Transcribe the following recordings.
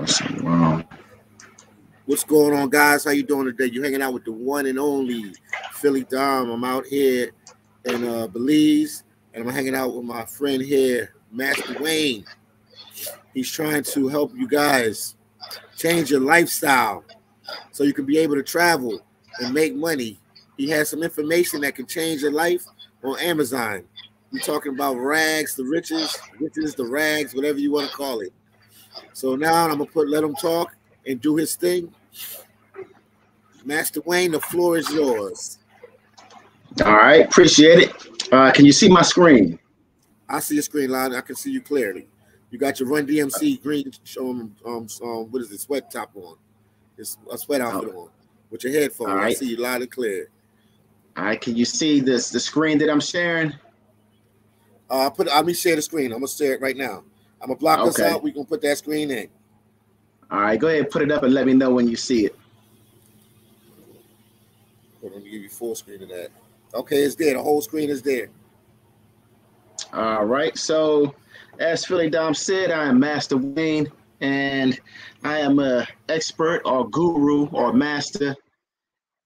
Wow. What's going on, guys? How you doing today? You're hanging out with the one and only Philly Dom. I'm out here in uh, Belize, and I'm hanging out with my friend here, Master Wayne. He's trying to help you guys change your lifestyle so you can be able to travel and make money. He has some information that can change your life on Amazon. We're talking about rags, the riches, riches, the rags, whatever you want to call it. So now I'm gonna put let him talk and do his thing. Master Wayne, the floor is yours. All right, appreciate it. Uh, can you see my screen? I see your screen line. I can see you clearly. You got your Run DMC green showing um, um what is it, sweat top on. It's a sweat outfit oh. on with your headphones. Right. I see you loud and clear. All right, can you see this the screen that I'm sharing? Uh put let me share the screen. I'm gonna share it right now. I'm gonna block okay. us out. We're gonna put that screen in. All right, go ahead and put it up and let me know when you see it. Let me give you full screen of that. Okay, it's there. The whole screen is there. All right. So, as Philly Dom said, I am Master Wayne, and I am a expert or guru or master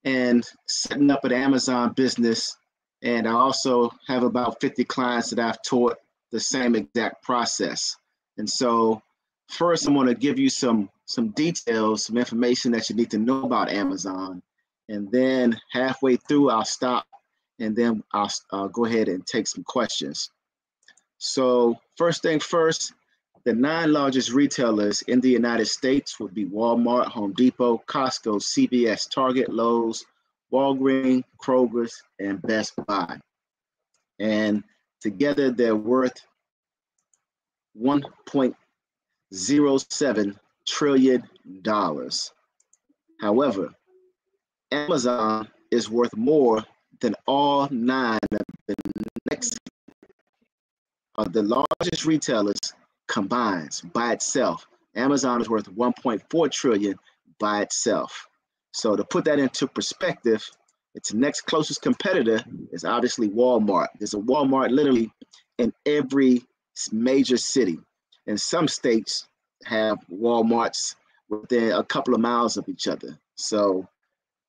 and setting up an Amazon business. And I also have about 50 clients that I've taught the same exact process. And so first I'm going to give you some some details, some information that you need to know about Amazon. And then halfway through, I'll stop and then I'll, I'll uh, go ahead and take some questions. So first thing first, the nine largest retailers in the United States would be Walmart, Home Depot, Costco, CVS, Target, Lowe's, Walgreens, Kroger's, and Best Buy. And together they're worth 1.07 trillion dollars. However, Amazon is worth more than all nine of the next of the largest retailers combined by itself. Amazon is worth 1.4 trillion by itself. So to put that into perspective, its next closest competitor is obviously Walmart. There's a Walmart literally in every major city. And some states have Walmarts within a couple of miles of each other. So,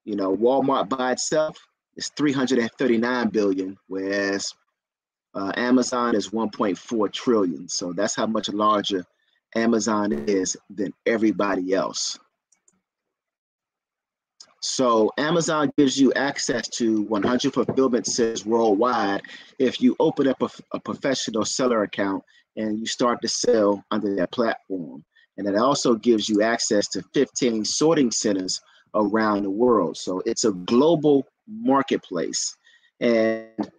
you know, Walmart by itself is 339 billion, whereas uh, Amazon is 1.4 trillion. So that's how much larger Amazon is than everybody else. So Amazon gives you access to 100 fulfillment centers worldwide if you open up a, a, professional seller account and you start to sell under their platform. And it also gives you access to 15 sorting centers around the world. So it's a global marketplace. And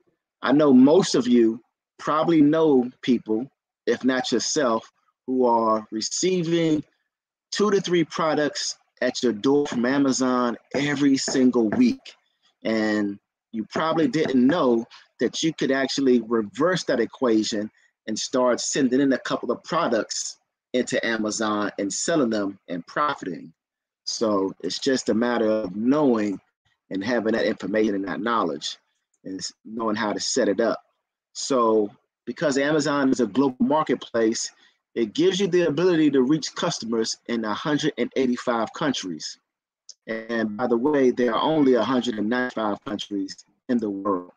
I know most of you probably know people, if not yourself, who are receiving two to three products at your door from Amazon every single week. And you probably didn't know that you could actually reverse that equation and start sending in a couple of products into Amazon and selling them and profiting. So it's just a matter of knowing and having that information and that knowledge and knowing how to set it up. So because Amazon is a global marketplace, it gives you the ability to reach customers in 185 countries. And by the way, there are only 195 countries in the world.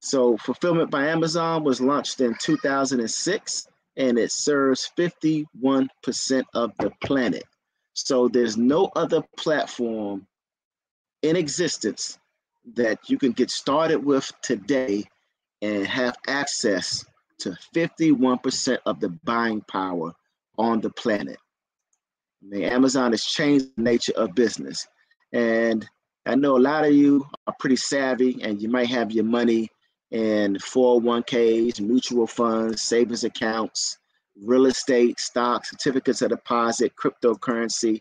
So Fulfillment by Amazon was launched in 2006 and it serves 51% of the planet. So there's no other platform in existence that you can get started with today and have access to 51% of the buying power on the planet. I mean, Amazon has changed the nature of business. And I know a lot of you are pretty savvy and you might have your money in 401ks, mutual funds, savings accounts, real estate, stocks, certificates of deposit, cryptocurrency,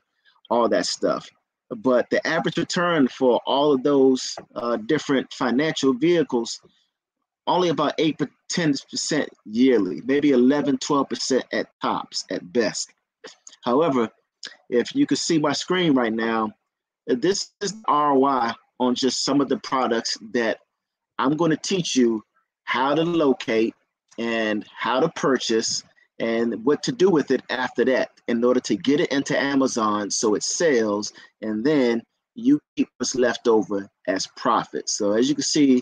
all that stuff. But the average return for all of those uh, different financial vehicles only about 8 to 10% yearly, maybe 11, 12% at tops at best. However, if you can see my screen right now, uh, this is ROI on just some of the products that I'm going to teach you how to locate and how to purchase and what to do with it after that in order to get it into Amazon so it sells and then you keep what's left over as profit. So as you can see,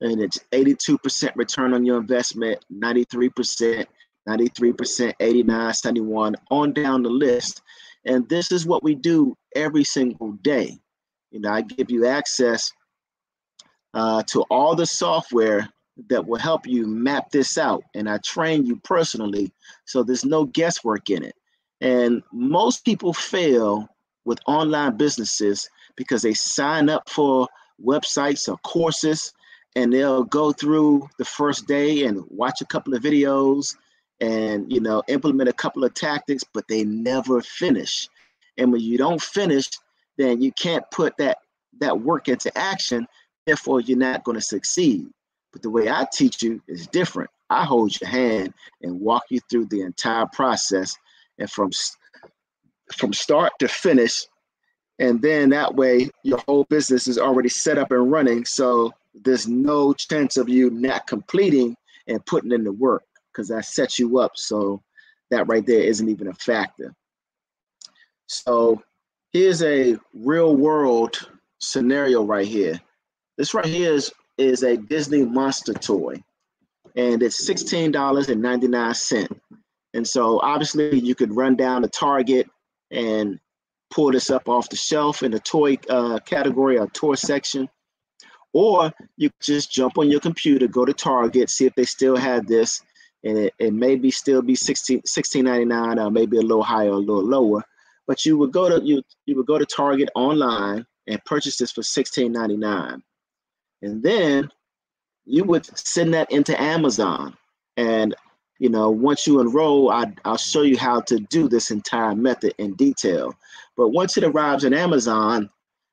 and it's 82% return on your investment, 93%, 93%, 89, 71, on down the list. And this is what we do every single day. You know, I give you access uh, to all the software that will help you map this out. And I train you personally, so there's no guesswork in it. And most people fail with online businesses because they sign up for websites or courses and they'll go through the first day and watch a couple of videos and you know implement a couple of tactics but they never finish. And when you don't finish then you can't put that that work into action. Therefore you're not going to succeed. But the way i teach you is different. I hold your hand and walk you through the entire process and from from start to finish. And then that way your whole business is already set up and running. So there's no chance of you not completing and putting in the work because that sets you up. So that right there isn't even a factor. So here's a real world scenario right here. This right here is is a disney monster toy and it's $16.99 and so obviously you could run down to target and pull this up off the shelf in the toy uh, category or toy section. Or you just jump on your computer, go to Target, see if they still have this, and it, it may be still be 16 $16.99 or maybe a little higher or a little lower. But you would go to you you would go to Target online and purchase this for $16.99. And then you would send that into Amazon. And you know, once you enroll, I, I'll show you how to do this entire method in detail. But once it arrives in Amazon,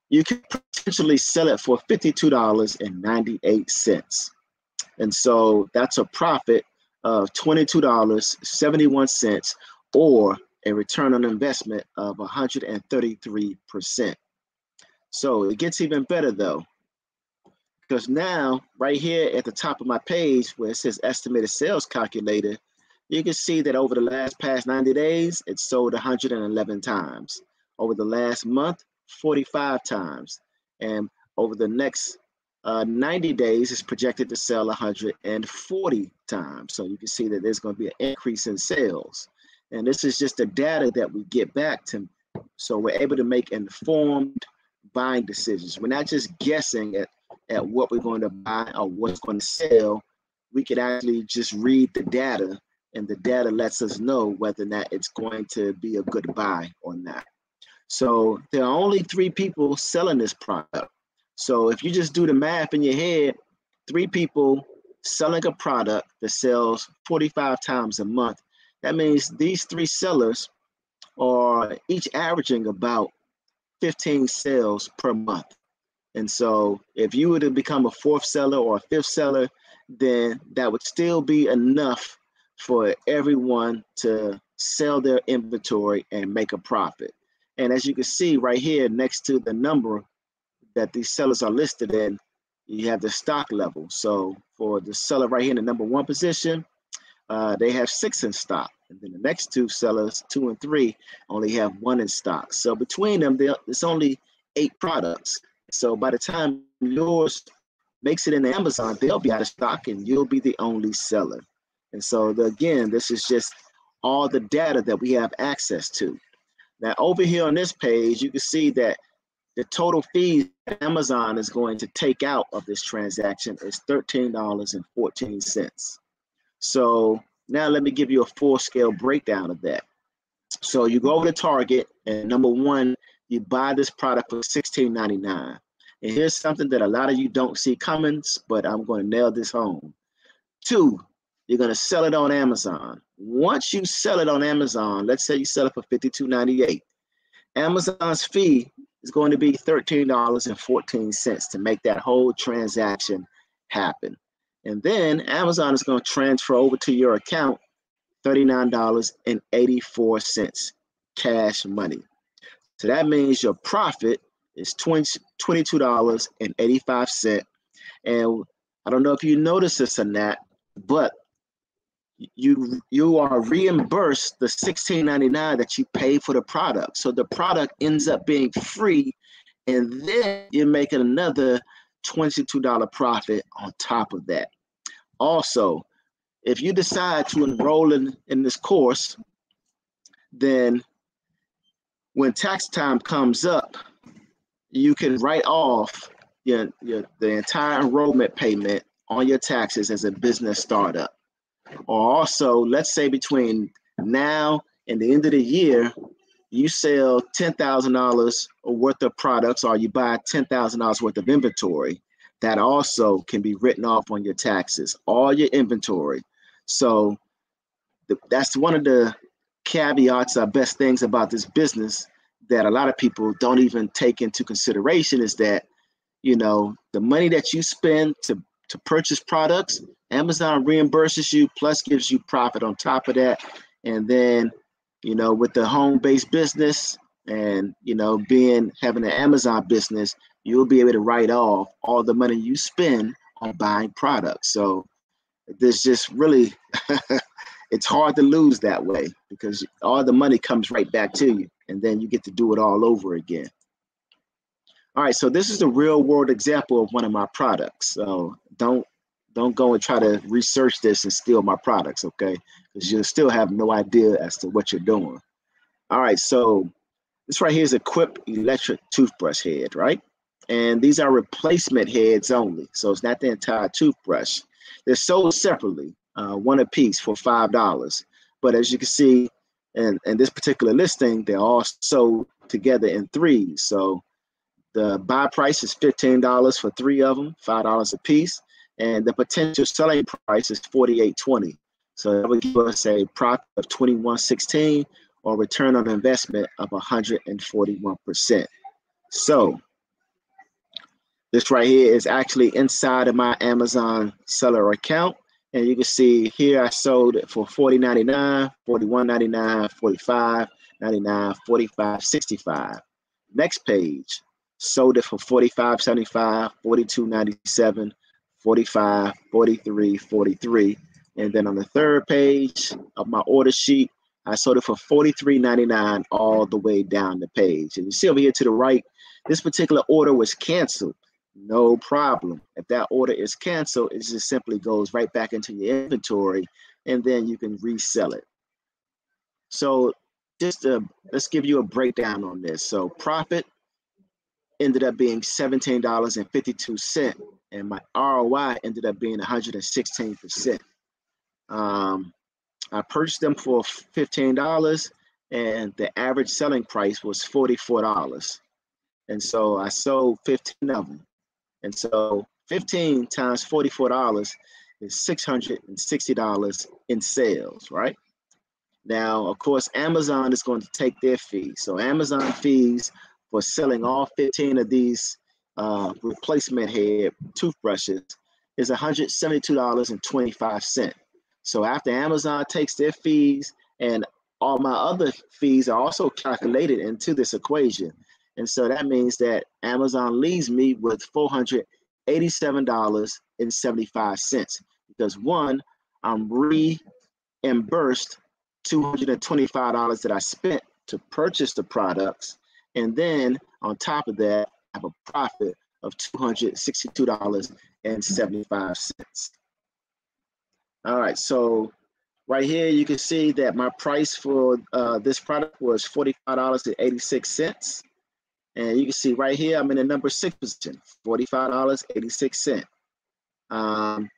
you can potentially sell it for $52.98. And so that's a profit of $22.71 or a return on investment of 133%. So it gets even better though, because now right here at the top of my page where it says estimated sales calculator, you can see that over the last past 90 days, it sold 111 times over the last month 45 times. And over the next uh, 90 days it's projected to sell 140 times. So you can see that there's going to be an increase in sales. And this is just the data that we get back to so we're able to make informed buying decisions. We're not just guessing at, at what we're going to buy or what's going to sell. We could actually just read the data and the data lets us know whether or not it's going to be a good buy or not so there are only three people selling this product. So if you just do the math in your head, three people selling a product that sells 45 times a month, that means these three sellers are each averaging about 15 sales per month. And so if you were to become a fourth seller or a fifth seller, then that would still be enough for everyone to sell their inventory and make a profit. And as you can see right here next to the number that these sellers are listed in, you have the stock level. So for the seller right here in the number one position, uh, they have six in stock. And then the next two sellers, two and three, only have one in stock. So between them, it's only eight products. So by the time yours makes it in Amazon, they'll be out of stock and you'll be the only seller. And so the, again, this is just all the data that we have access to. Now over here on this page, you can see that the total fee Amazon is going to take out of this transaction is $13.14. So now let me give you a full scale breakdown of that. So you go over to Target and number one, you buy this product for $16.99. And here's something that a lot of you don't see coming, but I'm going to nail this home. Two, you're going to sell it on Amazon. Once you sell it on Amazon, let's say you sell it for $52.98, Amazon's fee is going to be $13.14 to make that whole transaction happen. And then Amazon is going to transfer over to your account $39.84 cash money. So that means your profit is $22.85. And I don't know if you notice this or not, but you you are reimbursed the $16.99 that you pay for the product. So the product ends up being free, and then you're making another $22 profit on top of that. Also, if you decide to enroll in, in this course, then when tax time comes up, you can write off your, your the entire enrollment payment on your taxes as a business startup. Or also, let's say between now and the end of the year, you sell $10,000 worth of products or you buy $10,000 worth of inventory, that also can be written off on your taxes, all your inventory. So the, that's one of the caveats or best things about this business that a lot of people don't even take into consideration is that, you know, the money that you spend to to purchase products. Amazon reimburses you plus gives you profit on top of that. And then, you know, with the home-based business and you know, being having an Amazon business, you'll be able to write off all the money you spend on buying products. So there's just really it's hard to lose that way because all the money comes right back to you and then you get to do it all over again. All right, so this is a real world example of one of my products. So don't don't go and try to research this and steal my products, okay? Because you'll still have no idea as to what you're doing. All right, so this right here is a Quip electric toothbrush head, right? And these are replacement heads only. So it's not the entire toothbrush. They're sold separately, uh, one a piece for $5. But as you can see in, in this particular listing, they're all sold together in threes. So the buy price is $15 for three of them, $5 a piece. And the potential selling price is $48.20. So that would give us a profit of 21.16 or return on investment of 141%. So this right here is actually inside of my Amazon seller account. And you can see here I sold it for $40.99, $41.99, $45.99, $45.65. Next page, sold it for 45 75 42 97 45 43 43 and then on the third page of my order sheet i sold it for 43.99 all the way down the page. And you see over here to the right this particular order was canceled. No problem. If that order is canceled it just simply goes right back into your inventory and then you can resell it. So just let's give you a breakdown on this. So profit ended up being $17.52 and my ROI ended up being 116%. Um, I purchased them for $15 and the average selling price was $44. And so I sold 15 of them. And so 15 times $44 is $660 in sales, right? Now, of course, Amazon is going to take their fee. So Amazon fees for selling all 15 of these uh, replacement head toothbrushes is $172.25. So after Amazon takes their fees and all my other fees are also calculated into this equation. And so that means that Amazon leaves me with $487.75 because one, I'm reimbursed $225 that I spent to purchase the products. And then on top of that, I have a profit of $262.75. All right, so right here you can see that my price for uh, this product was $45.86. And you can see right here, I'm in the number six position, $45.86. Um,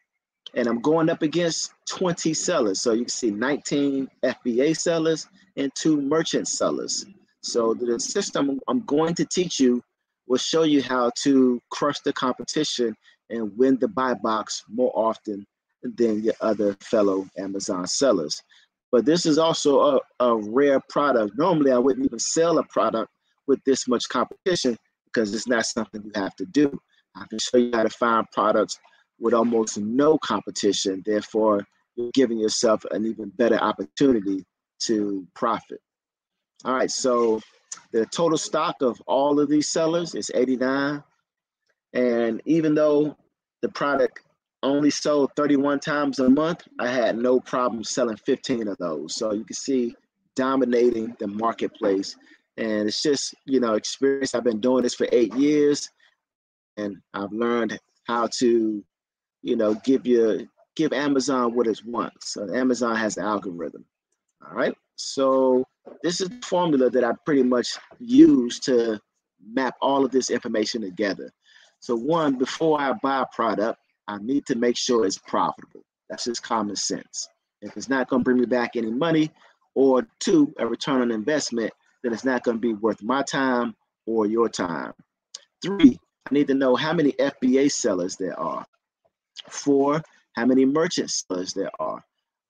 and I'm going up against 20 sellers. So you can see 19 FBA sellers and two merchant sellers. So the system I'm going to teach you will show you how to crush the competition and win the buy box more often than your other fellow Amazon sellers. But this is also a, a rare product. Normally, I wouldn't even sell a product with this much competition because it's not something you have to do. I can show you how to find products with almost no competition. Therefore, you're giving yourself an even better opportunity to profit. All right, so the total stock of all of these sellers is 89. And even though the product only sold 31 times a month, I had no problem selling 15 of those. So you can see dominating the marketplace. And it's just, you know, experience. I've been doing this for eight years and I've learned how to, you know, give you give Amazon what it wants. So Amazon has an algorithm. All right. So this is the formula that I pretty much use to map all of this information together. So one, before I buy a product, I need to make sure it's profitable. That's just common sense. If it's not going to bring me back any money, or two, a return on investment, then it's not going to be worth my time or your time. Three, I need to know how many FBA sellers there are. Four, how many merchant sellers there are.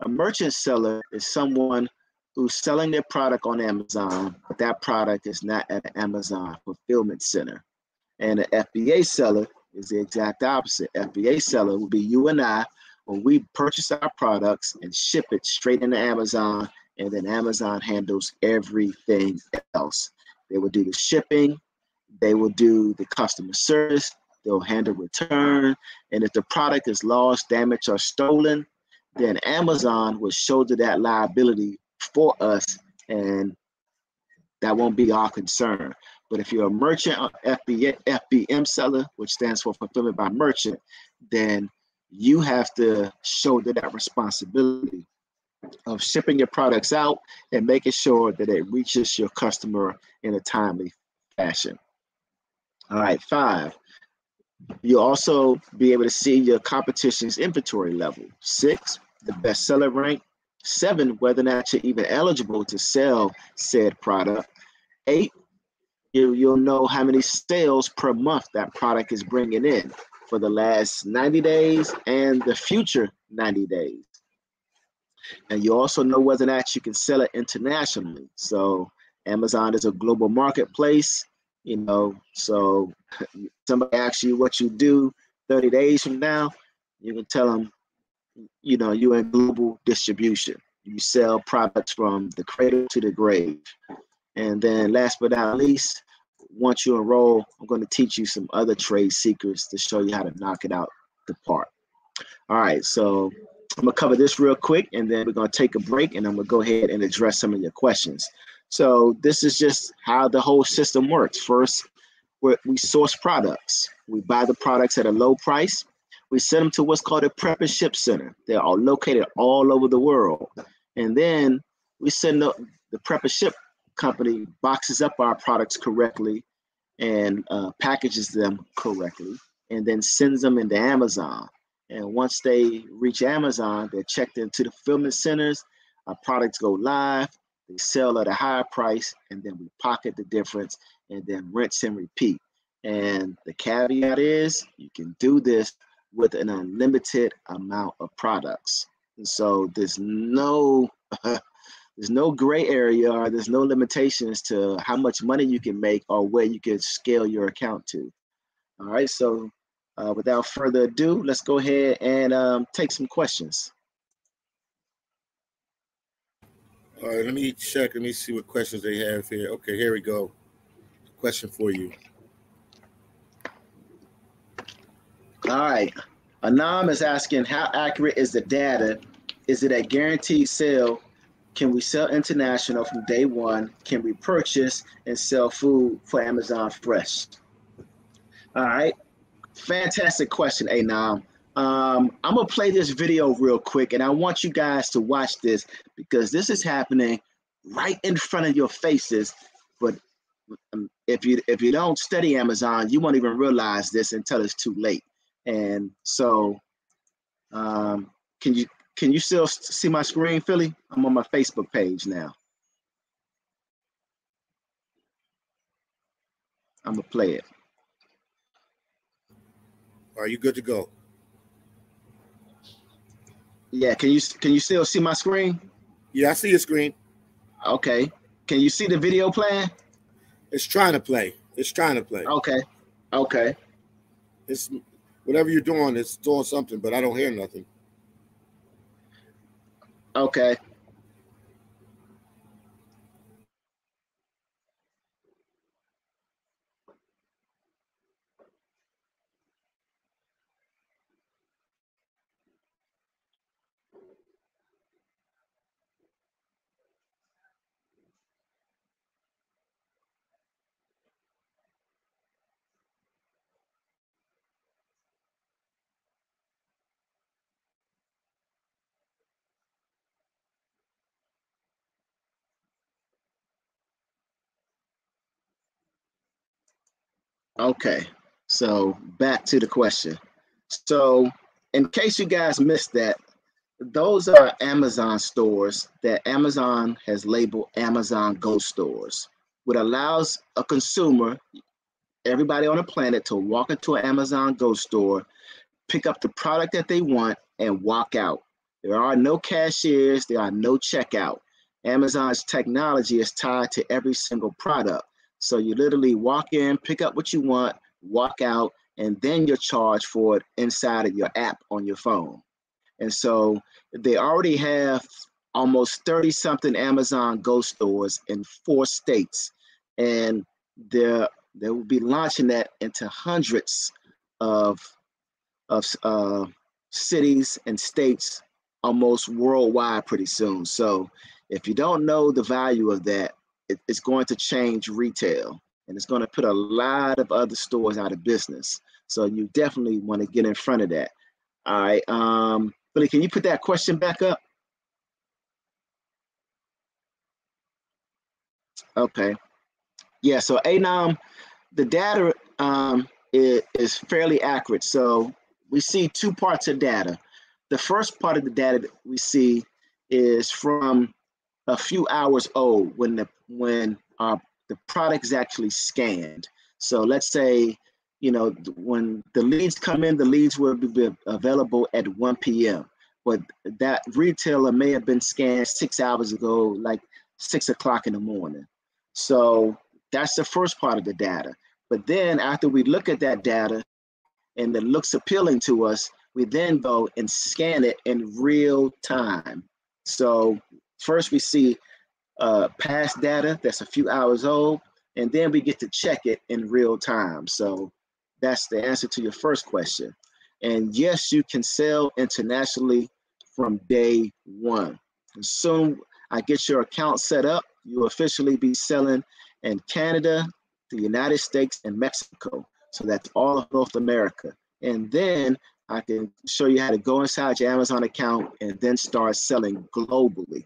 A merchant seller is someone who's selling their product on Amazon, but that product is not at an Amazon fulfillment center. And an FBA seller is the exact opposite. FBA seller would be you and I when we purchase our products and ship it straight into Amazon, and then Amazon handles everything else. They will do the shipping, they will do the customer service, they'll handle return, and if the product is lost, damaged, or stolen, then Amazon will shoulder that liability for us, and that won't be our concern. But if you're a merchant uh, FBA, FBM seller, which stands for fulfillment by merchant, then you have to shoulder that responsibility of shipping your products out and making sure that it reaches your customer in a timely fashion. All right, five. You'll also be able to see your competition's inventory level. Six, the bestseller rank. Seven, whether or not you're even eligible to sell said product. Eight, you, you'll know how many sales per month that product is bringing in for the last 90 days and the future 90 days. And you also know whether or not you can sell it internationally. So Amazon is a global marketplace, you know. So somebody asks you what you do 30 days from now, you can tell them, you know, you're in global distribution. You sell products from the cradle to the grave. And then last but not least, once you enroll, I'm going to teach you some other trade secrets to show you how to knock it out the park. All right, so I'm gonna cover this real quick and then we're gonna take a break and I'm gonna go ahead and address some of your questions. So this is just how the whole system works. First, we source products. We buy the products at a low price. We send them to what's called a prep and ship center. They're all located all over the world. And then we send the, the prep and ship company boxes up our products correctly and uh, packages them correctly and then sends them into Amazon. And once they reach Amazon, they're checked into the fulfillment centers. Our products go live, they sell at a higher price, and then we pocket the difference and then rinse and repeat. And the caveat is you can do this with an unlimited amount of products. And so there's no there's no gray area or there's no limitations to how much money you can make or where you can scale your account to. All right, so uh, without further ado, let's go ahead and um, take some questions. All right, let me check. Let me see what questions they have here. Okay, here we go. Question for you. All right. Anam is asking, how accurate is the data? Is it a guaranteed sale can we sell international from day one? Can we purchase and sell food for Amazon Fresh? All right. Fantastic question, Anam. Um, I'm gonna play this video real quick, and I want you guys to watch this because this is happening right in front of your faces. But um, if you if you don't study Amazon, you won't even realize this until it's too late. And so, um, can you can you still see my screen, Philly? I'm on my Facebook page now. I'm gonna play it. Are you good to go? Yeah, can you can you still see my screen? Yeah, I see your screen. Okay. Can you see the video playing? It's trying to play. It's trying to play. Okay. Okay. It's whatever you're doing, it's doing something, but I don't hear nothing. Okay. Okay, so back to the question. So, in case you guys missed that, those are Amazon stores that Amazon has labeled Amazon Go stores, which allows a consumer, everybody on the planet, to walk into an Amazon Go store, pick up the product that they want, and walk out. There are no cashiers, there are no checkout. Amazon's technology is tied to every single product. So you literally walk in, pick up what you want, walk out, and then you're charged for it inside of your app on your phone. And so they already have almost 30 something Amazon Go stores in four states. And they're, they will be launching that into hundreds of, of uh, cities and states almost worldwide pretty soon. So if you don't know the value of that, it, it's going to change retail and it's going to put a lot of other stores out of business. So you definitely want to get in front of that. All right. Um, Philly, can you put that question back up? Okay. Yeah, so Anam, the data um, is, is fairly accurate. So we see two parts of data. The first part of the data that we see is from a few hours old when the when uh, the product is actually scanned. So let's say, you know, when the leads come in, the leads will be available at 1 p.m. But that retailer may have been scanned six hours ago, like six o'clock in the morning. So that's the first part of the data. But then after we look at that data and it looks appealing to us, we then go and scan it in real time. So first we see uh, past data that's a few hours old, and then we get to check it in real time. So that's the answer to your first question. And yes, you can sell internationally from day one. And soon as I get your account set up, you officially be selling in Canada, the United States, and Mexico. So that's all of North America. And then I can show you how to go inside your Amazon account and then start selling globally.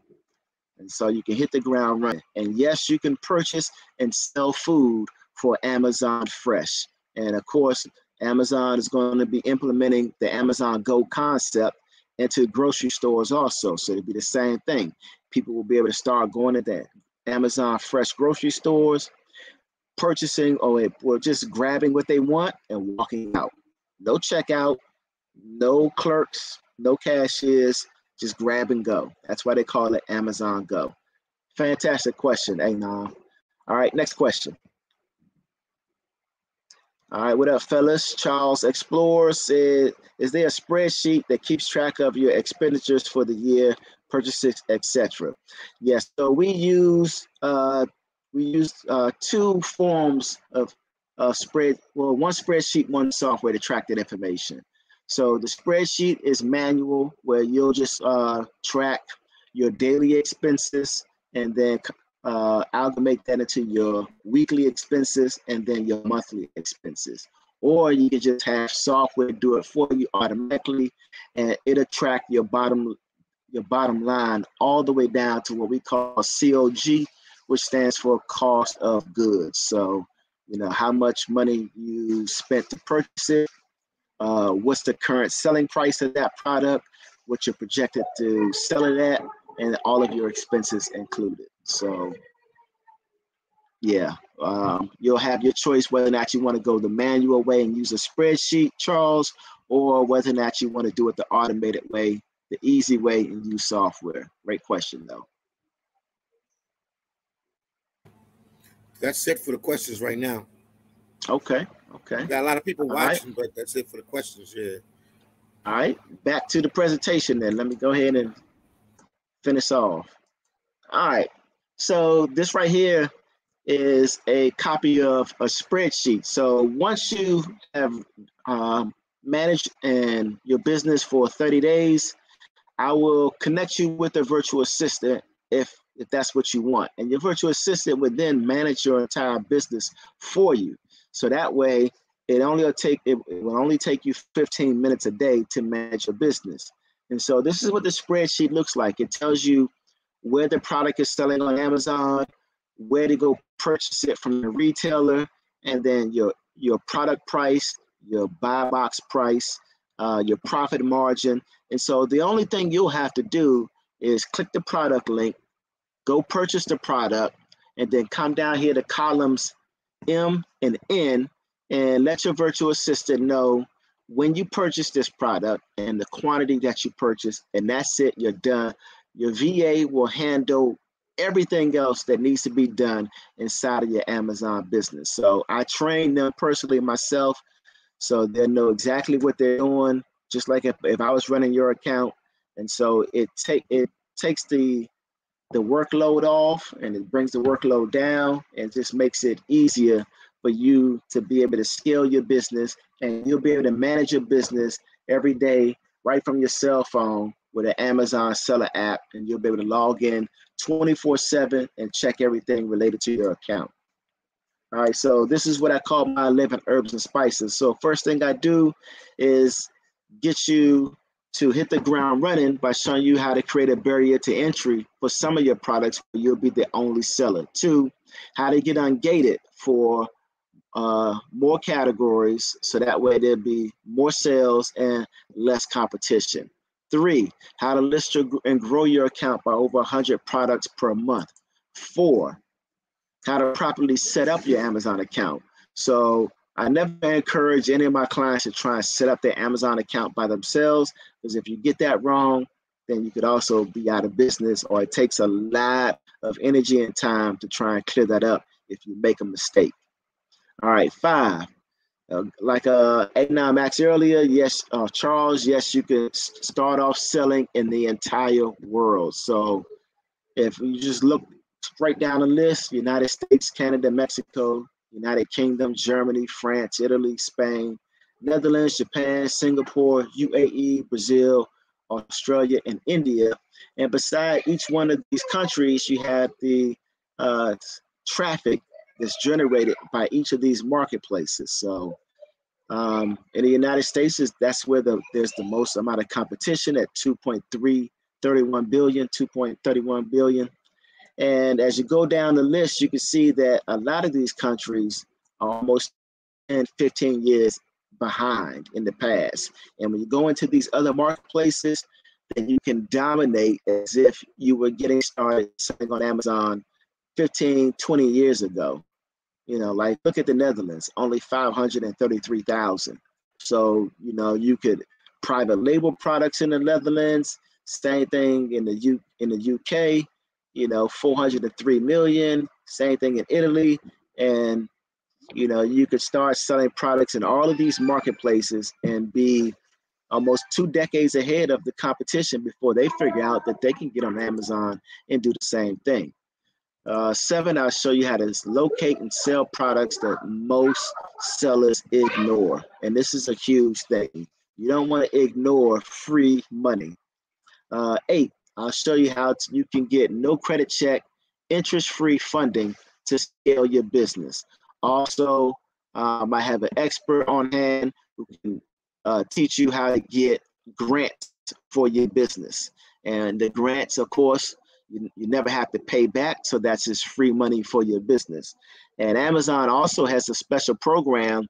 And so you can hit the ground running. And yes, you can purchase and sell food for Amazon Fresh. And of course, Amazon is going to be implementing the Amazon Go concept into grocery stores also. So it'll be the same thing. People will be able to start going to that Amazon Fresh grocery stores, purchasing or, or just grabbing what they want and walking out. No checkout, no clerks, no cashiers, just grab and go. That's why they call it Amazon Go. Fantastic question, Anam. All right, next question. All right, what up, fellas? Charles Explorer said, is there a spreadsheet that keeps track of your expenditures for the year, purchases, etc.? Yes, so we use uh, we use uh, two forms of uh, spread, well, one spreadsheet, one software to track that information. So the spreadsheet is manual where you'll just uh, track your daily expenses and then uh, that into your weekly expenses and then your monthly expenses. Or you can just have software do it for you automatically and it'll track your bottom your bottom line all the way down to what we call COG, which stands for cost of goods. So, you know, how much money you spent to purchase it, uh, what's the current selling price of that product, what you're projected to sell it at, and all of your expenses included. So, yeah, um, you'll have your choice whether or not you want to go the manual way and use a spreadsheet, Charles, or whether or not you want to do it the automated way, the easy way, and use software. Great question, though. That's it for the questions right now. Okay. Okay. Got a lot of people All watching, right. but that's it for the questions. Yeah. All right. Back to the presentation then. Let me go ahead and finish off. All right. So this right here is a copy of a spreadsheet. So once you have um, managed in your business for 30 days, I will connect you with a virtual assistant if if that's what you want. And your virtual assistant would then manage your entire business for you. So that way, it only will take it, will only take you 15 minutes a day to manage your business. And so this is what the spreadsheet looks like. It tells you where the product is selling on Amazon, where to go purchase it from the retailer, and then your your product price, your buy box price, uh, your profit margin. And so the only thing you'll have to do is click the product link, go purchase the product, and then come down here to columns M and N and let your virtual assistant know when you purchase this product and the quantity that you purchase, and that's it, you're done. Your VA will handle everything else that needs to be done inside of your Amazon business. So I train them personally myself so they know exactly what they're doing, just like if, if I was running your account. And so it take it takes the the workload off and it brings the workload down and just makes it easier for you to be able to scale your business and you'll be able to manage your business every day right from your cell phone with an Amazon seller app and you'll be able to log in 24 7 and check everything related to your account. All right, so this is what I call my 11 herbs and spices. So first thing I do is get you to hit the ground running by showing you how to create a barrier to entry for some of your products you'll be the only seller. Two, how to get ungated for uh, more categories so that way there'll be more sales and less competition. Three, how to list your, and grow your account by over 100 products per month. Four, how to properly set up your Amazon account. So I never encourage any of my clients to try and set up their Amazon account by themselves because if you get that wrong, then you could also be out of business or it takes a lot of energy and time to try and clear that up if you make a mistake. All right, five. Uh, like uh, A9 Max earlier, yes, uh, Charles, yes, you can start off selling in the entire world. So if you just look straight down the list, United States, Canada, Mexico, United Kingdom, Germany, France, Italy, Spain, Netherlands, Japan, Singapore, UAE, Brazil, Australia, and India. And beside each one of these countries, you have the uh, traffic that's generated by each of these marketplaces. So um, in the United States, that's where the, there's the most amount of competition at 2.331 billion, 2.31 billion. And as you go down the list, you can see that a lot of these countries are almost 10, 15 years behind in the past. And when you go into these other marketplaces, then you can dominate as if you were getting started selling on Amazon 15, 20 years ago. You know, like look at the Netherlands, only 533,000. So, you know, you could private label products in the Netherlands, same thing in the U in the UK, you know, 403 million, same thing in Italy. And, you know, you could start selling products in all of these marketplaces and be almost two decades ahead of the competition before they figure out that they can get on Amazon and do the same thing. Uh, seven, I'll show you how to locate and sell products that most sellers ignore. And this is a huge thing. You don't want to ignore free money. Uh, eight, I'll show you how to, you can get no credit check, interest-free funding to scale your business. Also, um, I have an expert on hand who can uh, teach you how to get grants for your business. And the grants, of course, you, you never have to pay back. So that's just free money for your business. And Amazon also has a special program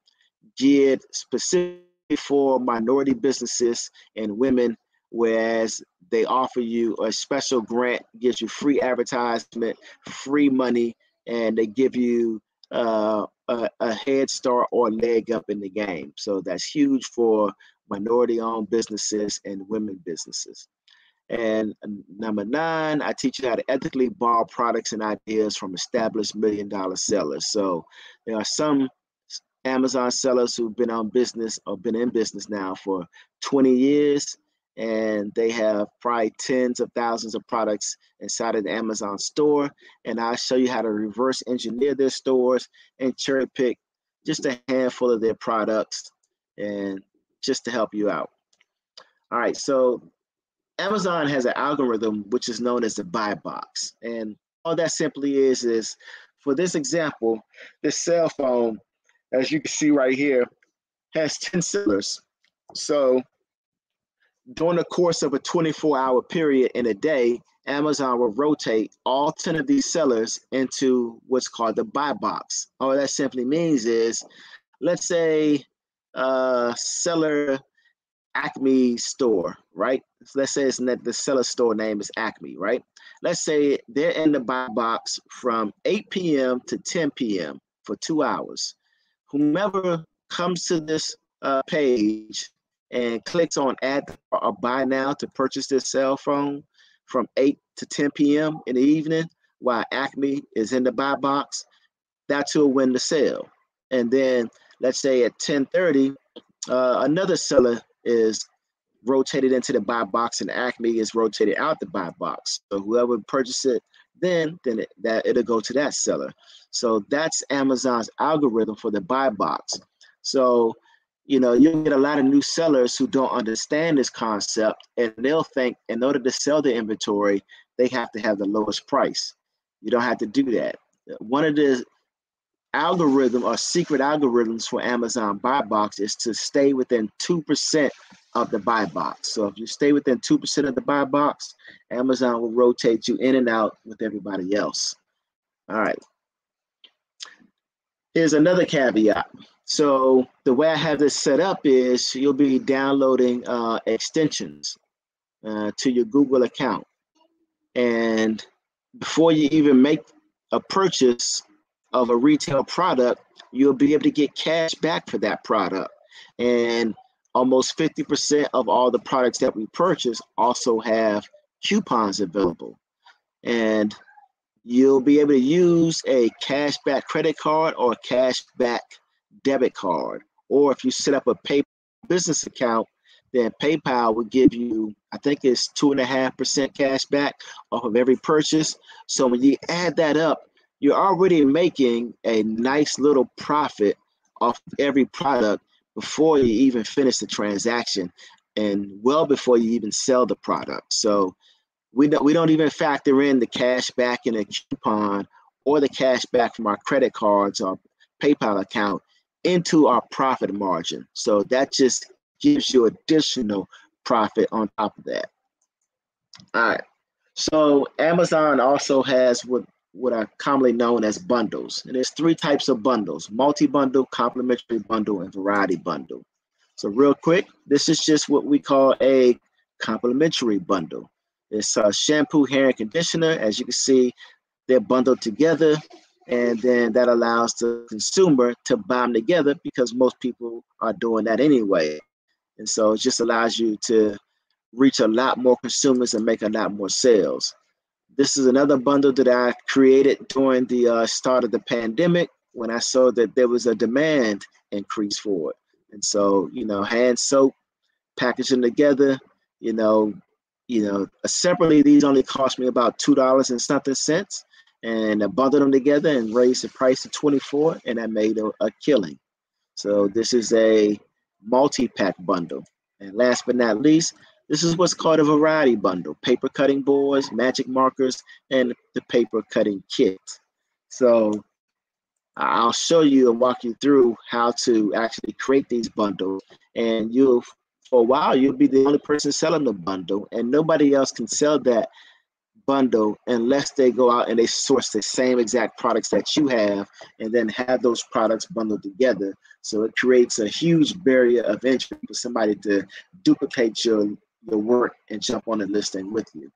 geared specifically for minority businesses and women, whereas they offer you a special grant, gives you free advertisement, free money, and they give you uh, a, a head start or leg up in the game. So that's huge for minority owned businesses and women businesses. And number nine, I teach you how to ethically borrow products and ideas from established million dollar sellers. So there are some Amazon sellers who've been on business or been in business now for 20 years, and they have probably tens of thousands of products inside of the Amazon store. And I'll show you how to reverse engineer their stores and cherry pick just a handful of their products and just to help you out. All right, so Amazon has an algorithm which is known as the buy box. And all that simply is, is for this example, this cell phone, as you can see right here, has 10 sellers. So during the course of a 24 hour period in a day, Amazon will rotate all 10 of these sellers into what's called the buy box. All that simply means is let's say uh seller Acme store, right? So let's say it's the seller store name is Acme, right? Let's say they're in the buy box from 8 p.m. to 10 p.m. for two hours. Whomever comes to this uh, page and clicks on add or buy now to purchase this cell phone from 8 to 10 p.m. in the evening while Acme is in the buy box, that's who'll win the sale. And then let's say at 10:30, uh, another seller is rotated into the buy box and Acme is rotated out the buy box. So whoever purchases it then, then it, that it'll go to that seller. So that's Amazon's algorithm for the buy box. So you know you'll get a lot of new sellers who don't understand this concept and they'll think in order to sell the inventory they have to have the lowest price you don't have to do that one of the algorithm or secret algorithms for Amazon buy box is to stay within 2% of the buy box. So if you stay within 2% of the buy box, Amazon will rotate you in and out with everybody else. All right. Here's another caveat. So the way I have this set up is you'll be downloading uh, extensions uh, to your Google account. And before you even make a purchase, of a retail product, you'll be able to get cash back for that product. And almost 50% of all the products that we purchase also have coupons available. And you'll be able to use a cashback credit card or a cashback debit card. Or if you set up a pay business account, then PayPal will give you, I think it's two and a half percent cash back off of every purchase. So when you add that up, you're already making a nice little profit off every product before you even finish the transaction and well before you even sell the product. So we don't we don't even factor in the cash back in a coupon or the cash back from our credit cards or PayPal account into our profit margin. So that just gives you additional profit on top of that. All right. So Amazon also has what what are commonly known as bundles. And there's three types of bundles, multi-bundle, complementary bundle, and variety bundle. So real quick, this is just what we call a complementary bundle. It's a shampoo, hair, and conditioner. As you can see, they're bundled together. And then that allows the consumer to buy them together because most people are doing that anyway. And so it just allows you to reach a lot more consumers and make a lot more sales. This is another bundle that I created during the uh, start of the pandemic when I saw that there was a demand increase for it. And so, you know, hand soap, packaging together, you know, you know, separately, these only cost me about two dollars and something cents. And I bundled them together and raised the price to 24, and I made a, a killing. So this is a multi-pack bundle. And last but not least, this is what's called a variety bundle, paper cutting boards, magic markers, and the paper cutting kit. So I'll show you and walk you through how to actually create these bundles. And you'll, for a while, you'll be the only person selling the bundle and nobody else can sell that bundle unless they go out and they source the same exact products that you have and then have those products bundled together. So it creates a huge barrier of entry for somebody to duplicate your your work and jump on the listing with you.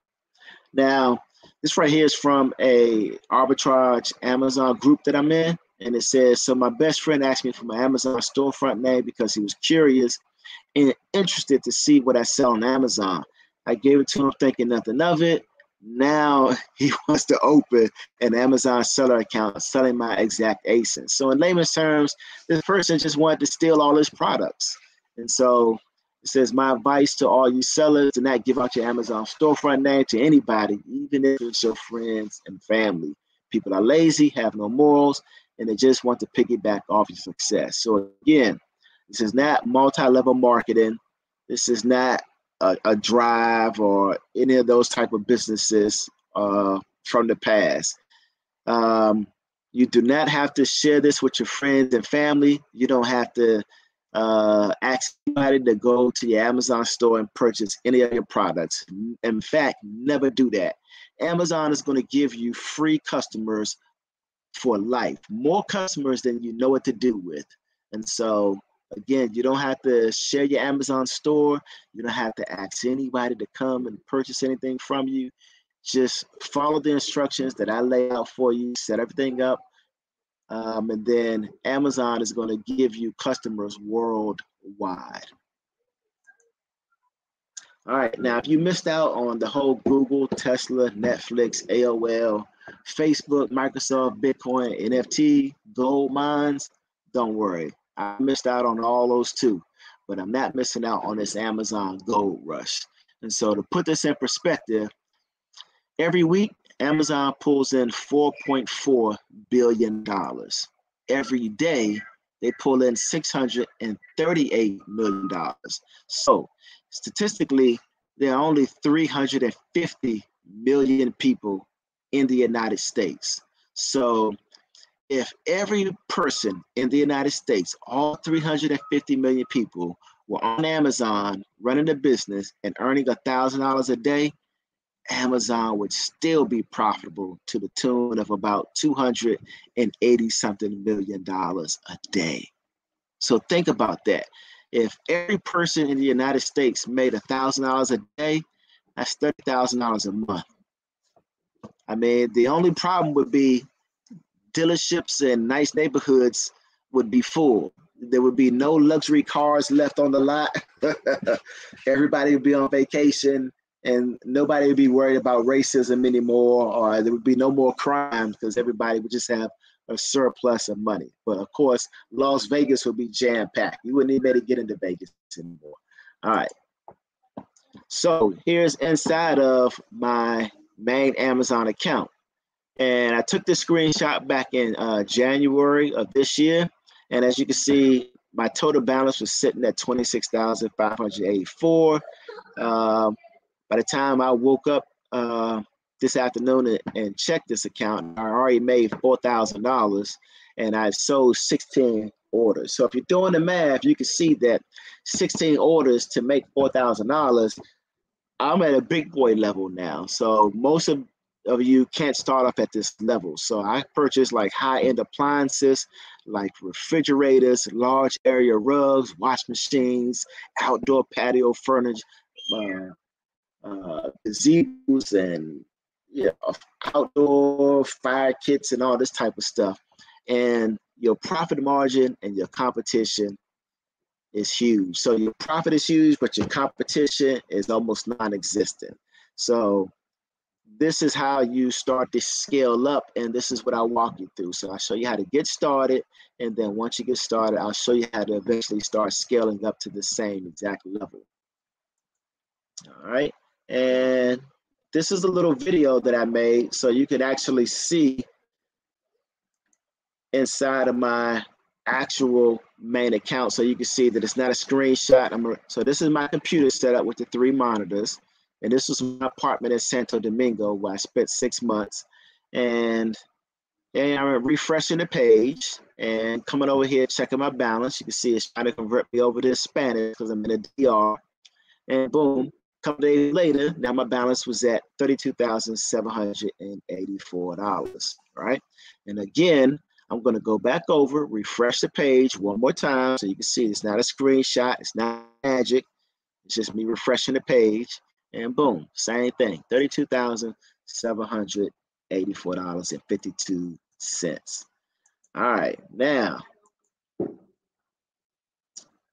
Now, this right here is from a arbitrage Amazon group that I'm in. And it says, so my best friend asked me for my Amazon storefront name because he was curious and interested to see what I sell on Amazon. I gave it to him thinking nothing of it. Now he wants to open an Amazon seller account selling my exact ASIN. So in layman's terms, this person just wanted to steal all his products. And so it says, My advice to all you sellers do not give out your Amazon storefront name to anybody, even if it's your friends and family. People are lazy, have no morals, and they just want to piggyback off your success. So, again, this is not multi level marketing. This is not a, a, drive or any of those type of businesses uh, from the past. Um, you do not have to share this with your friends and family. You don't have to uh, ask anybody to go to your Amazon store and purchase any of your products. In fact, never do that. Amazon is going to give you free customers for life, more customers than you know what to do with. And so again, you don't have to share your Amazon store. You don't have to ask anybody to come and purchase anything from you. Just follow the instructions that I lay out for you, set everything up, um, and then Amazon is going to give you customers worldwide. All right, now if you missed out on the whole Google, Tesla, Netflix, AOL, Facebook, Microsoft, Bitcoin, NFT, gold mines, don't worry. I missed out on all those too, but I'm not missing out on this Amazon gold rush. And so to put this in perspective, every week Amazon pulls in $4.4 billion. Every day they pull in $638 million. So statistically, there are only 350 million people in the United States. So if every person in the United States, all 350 million people, were on Amazon running a business and earning a thousand dollars a day, Amazon would still be profitable to the tune of about 280 something million dollars a day. So think about that. If every person in the United States made a thousand dollars a day, that's thirty thousand dollars a month. I mean, the only problem would be dealerships and nice neighborhoods would be full. There would be no luxury cars left on the lot. Everybody would be on vacation and nobody would be worried about racism anymore, or there would be no more crime because everybody would just have a surplus of money. But of course, Las Vegas would be jam packed. You wouldn't even be able to get into Vegas anymore. All right. So here's inside of my main Amazon account. And I took this screenshot back in uh, January of this year. And as you can see, my total balance was sitting at 26,584. Um, by the time I woke up uh, this afternoon and, and checked this account, I already made $4,000 and I've sold 16 orders. So if you're doing the math, you can see that 16 orders to make $4,000, I'm at a big boy level now. So most of, of you can't start off at this level. So I purchased like high-end appliances, like refrigerators, large area rugs, wash machines, outdoor patio furniture, uh, uh, gazebos and yeah, outdoor fire kits and all this type of stuff. And your profit margin and your competition is huge. So your profit is huge, but your competition is almost non-existent. So this is how you start to scale up and this is what I'll walk you through. So I'll show you how to get started and then once you get started, I'll show you how to eventually start scaling up to the same exact level. All right. And this is a little video that I made so you can actually see inside of my actual main account so you can see that it's not a screenshot. I'm so this is my computer set up with the three monitors. And this was my apartment in Santo Domingo where I spent six months. And, and I'm refreshing the page and coming over here, checking my balance. You can see it's trying to convert me over to Spanish because I'm in a DR. And boom, a couple days later, now my balance was at $32,784, right? And again, I'm gonna go back over, refresh the page one more time so you can see it's not a screenshot, it's not magic, it's just me refreshing the page, and boom, same thing, $32,784.52. All right, now,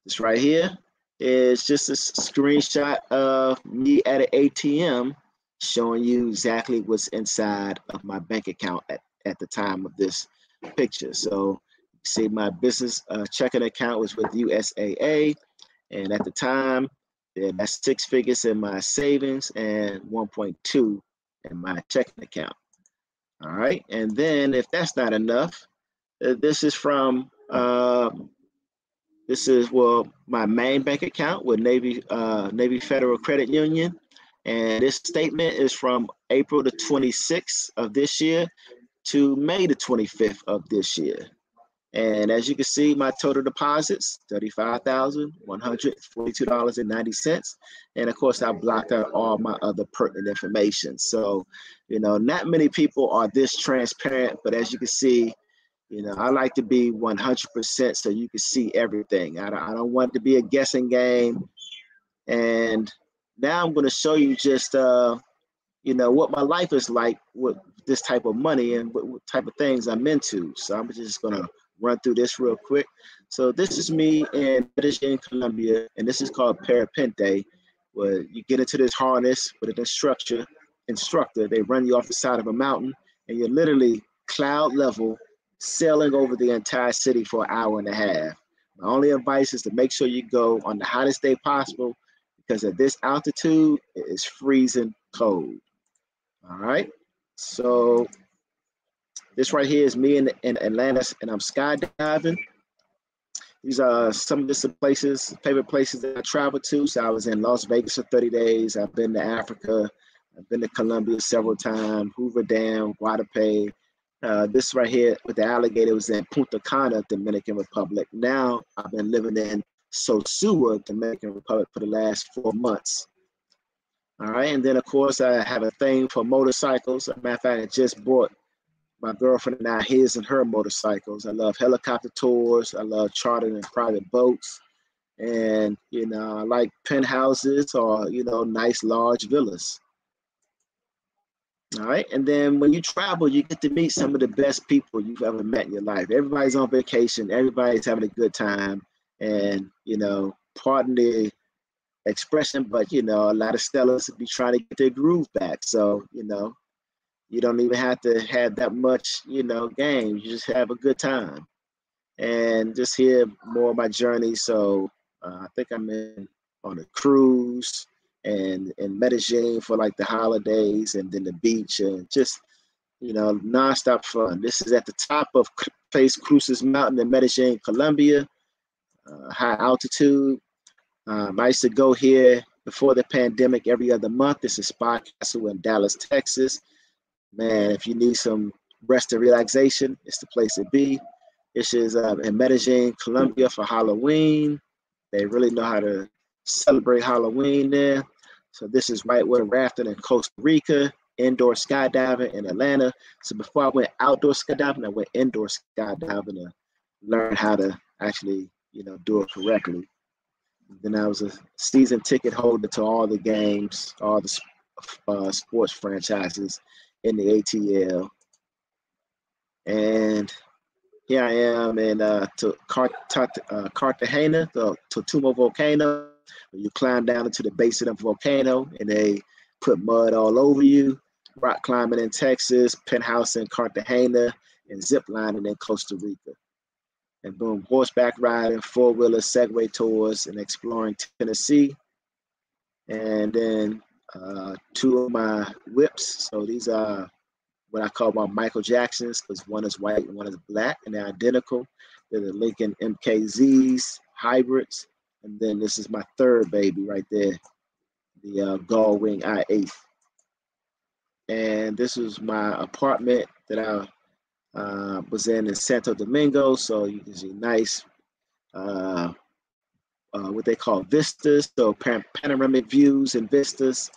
this right here, is just a screenshot of me at an ATM showing you exactly what's inside of my bank account at, at the time of this picture. So see my business uh, checking account was with USAA and at the time yeah, that's six figures in my savings and 1.2 in my checking account. All right, and then if that's not enough, uh, this is from uh, this is well my main bank account with Navy uh, Navy Federal Credit Union, and this statement is from April the 26th of this year to May the 25th of this year. And as you can see, my total deposits, $35,142.90. And of course, I blocked out all my other pertinent information. So, you know, not many people are this transparent, but as you can see, You know, I like to be 100% so you can see everything. I don't, I don't want it to be a guessing game. And now I'm going to show you just, uh, you know, what my life is like with this type of money and what, what type of things I'm into. So I'm just going to run through this real quick. So this is me in Medellin, Colombia, and this is called Parapente, where you get into this harness with an instructor. Instructor, they run you off the side of a mountain, and you're literally cloud level sailing over the entire city for an hour and a half. My only advice is to make sure you go on the hottest day possible because at this altitude, it is freezing cold. All right. So this right here is me in, in Atlanta and I'm skydiving. These are some of the places, favorite places that I travel to. So I was in Las Vegas for 30 days. I've been to Africa. I've been to Colombia several times, Hoover Dam, Guadalupe, uh, this right here with the alligator was in Punta Cana, Dominican Republic. Now I've been living in Sosua, Dominican Republic for the last four months. All right, and then of course I have a thing for motorcycles. Matter of fact, I just bought my girlfriend and I his and her motorcycles. I love helicopter tours. I love chartering private boats, and you know I like penthouses or you know nice large villas. All right. And then when you travel, you get to meet some of the best people you've ever met in your life. Everybody's on vacation, everybody's having a good time. And, you know, pardon the expression, but, you know, a lot of stellas be trying to get their groove back. So, you know, you don't even have to have that much, you know, game. You just have a good time. And just hear more of my journey. So uh, I think I'm in on a cruise and in Medellin for like the holidays and then the beach and just you know nonstop fun. This is at the top of Place Cruces Mountain in Medellin, Colombia, uh, high altitude. Um, I used to go here before the pandemic every other month. This is Spa Castle in Dallas, Texas. Man, if you need some rest and relaxation, it's the place to be. This is uh, in Medellin, Colombia for Halloween. They really know how to celebrate Halloween there. So this is whitewater rafting in Costa Rica, indoor skydiving in Atlanta. So before I went outdoor skydiving, I went indoor skydiving to learn how to actually, you know, do it correctly. Then I was a season ticket holder to all the games, all the uh, sports franchises in the ATL. And here I am in uh, to uh, Cartagena, the Totumo volcano you climb down into the base of the volcano and they put mud all over you. Rock climbing in Texas, penthouse in Cartagena, and zip lining in Costa Rica. And boom, horseback riding, four wheeler Segway tours, and exploring Tennessee. And then uh, two of my whips. So these are what I call my Michael Jacksons, because one is white and one is black, and they're identical. They're the Lincoln MKZs hybrids. And then this is my third baby right there, the uh, Gullwing i8. And this is my apartment that I uh, was in in Santo Domingo. So you can see nice, uh, uh, what they call vistas, so panoramic views and vistas,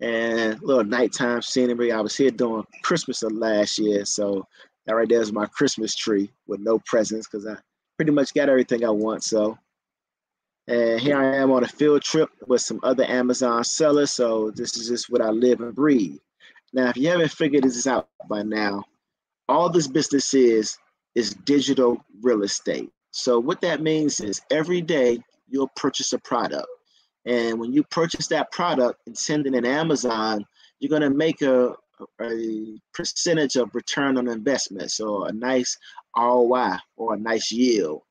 and little nighttime scenery. I was here during Christmas of last year, so that right there is my Christmas tree with no presents because I pretty much got everything I want. So and here I am on a field trip with some other Amazon sellers. So this is just what I live and breathe. Now, if you haven't figured this out by now, all this business is is digital real estate. So what that means is every day you'll purchase a product. And when you purchase that product and send it in Amazon, you're going to make a, a percentage of return on investment. So a nice ROI or a nice yield.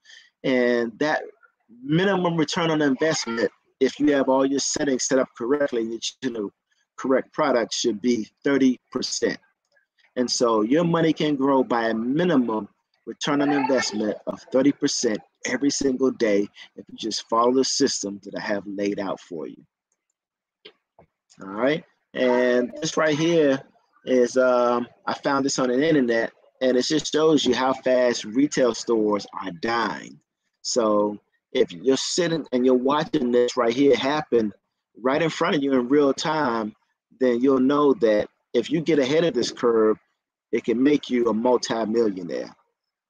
And that minimum return on investment, if you have all your settings set up correctly you know correct product, should be 30%. And so your money can grow by a minimum return on investment of 30% every single day if you just follow the system that I have laid out for you. All right. And this right here is um, I found this on the internet and it just shows you how fast retail stores are dying. So if you're sitting and you're watching this right here happen right in front of you in real time, then you'll know that if you get ahead of this curve, it can make you a multi-millionaire.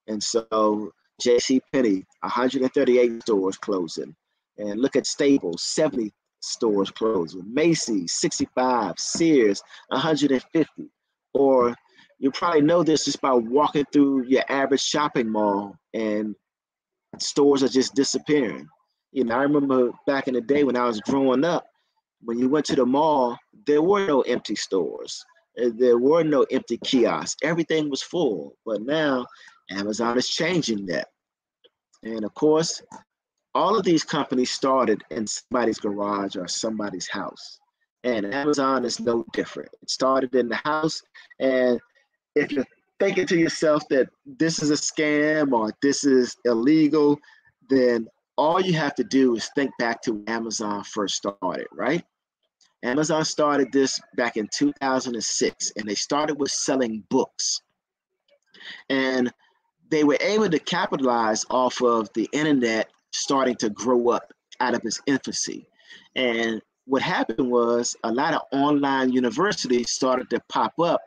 And so J.C. Penney, 138 stores closing. And look at Staples, 70 stores closing. Macy's, 65. Sears, 150. Or you probably know this just by walking through your average shopping mall and stores are just disappearing. You know, I remember back in the day when I was growing up, when you went to the mall, there were no empty stores. There were no empty kiosks. Everything was full. But now Amazon is changing that. And of course, all of these companies started in somebody's garage or somebody's house. And Amazon is no different. It started in the house. And if you're thinking to yourself that this is a scam or this is illegal, then all you have to do is think back to when Amazon first started, right? Amazon started this back in 2006, and they started with selling books. And they were able to capitalize off of the internet starting to grow up out of its infancy. And what happened was a lot of online universities started to pop up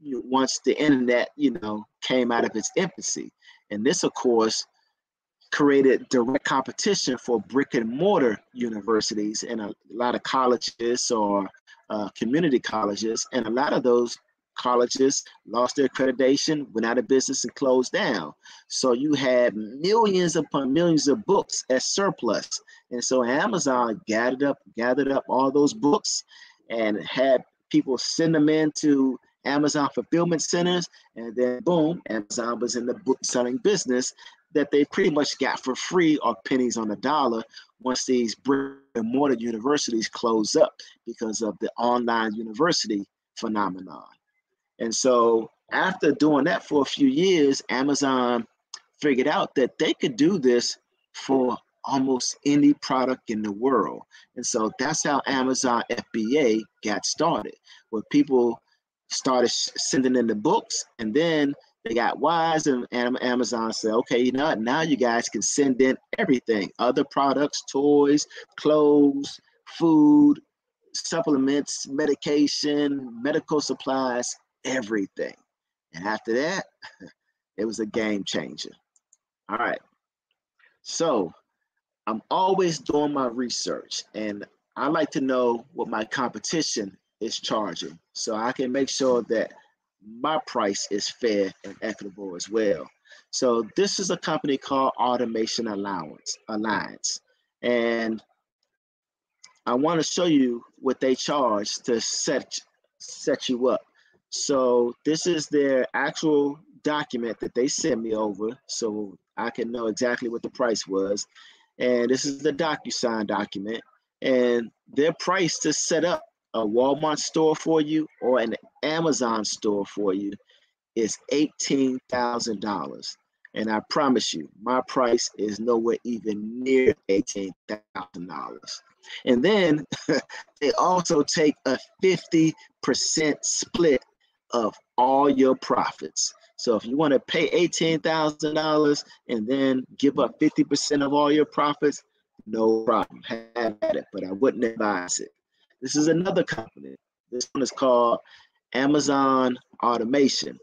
once the internet, you know, came out of its infancy. And this, of course, created direct competition for brick and mortar universities and a lot of colleges or uh, community colleges. And a lot of those colleges lost their accreditation, went out of business, and closed down. So you had millions upon millions of books as surplus. And so Amazon gathered up, gathered up all those books and had people send them into Amazon fulfillment centers, and then boom, Amazon was in the book selling business that they pretty much got for free or pennies on the dollar once these brick and mortar universities close up because of the online university phenomenon. And so after doing that for a few years, Amazon figured out that they could do this for almost any product in the world. And so that's how Amazon FBA got started, where people started sending in the books and then they got wise and Amazon said, okay, you know, now you guys can send in everything, other products, toys, clothes, food, supplements, medication, medical supplies, everything. And after that, it was a game changer. All right. So I'm always doing my research and I like to know what my competition is charging so I can make sure that my price is fair and equitable as well. So this is a company called Automation Allowance Alliance, and I want to show you what they charge to set set you up. So this is their actual document that they sent me over, so I can know exactly what the price was. And this is the DocuSign document, and their price to set up a Walmart store for you or an Amazon store for you is $18,000. And I promise you, my price is nowhere even near $18,000. And then they also take a 50% split of all your profits. So if you want to pay $18,000 and then give up 50% of all your profits, no problem. Have at it, but I wouldn't advise it. This is another company. This one is called Amazon Automation.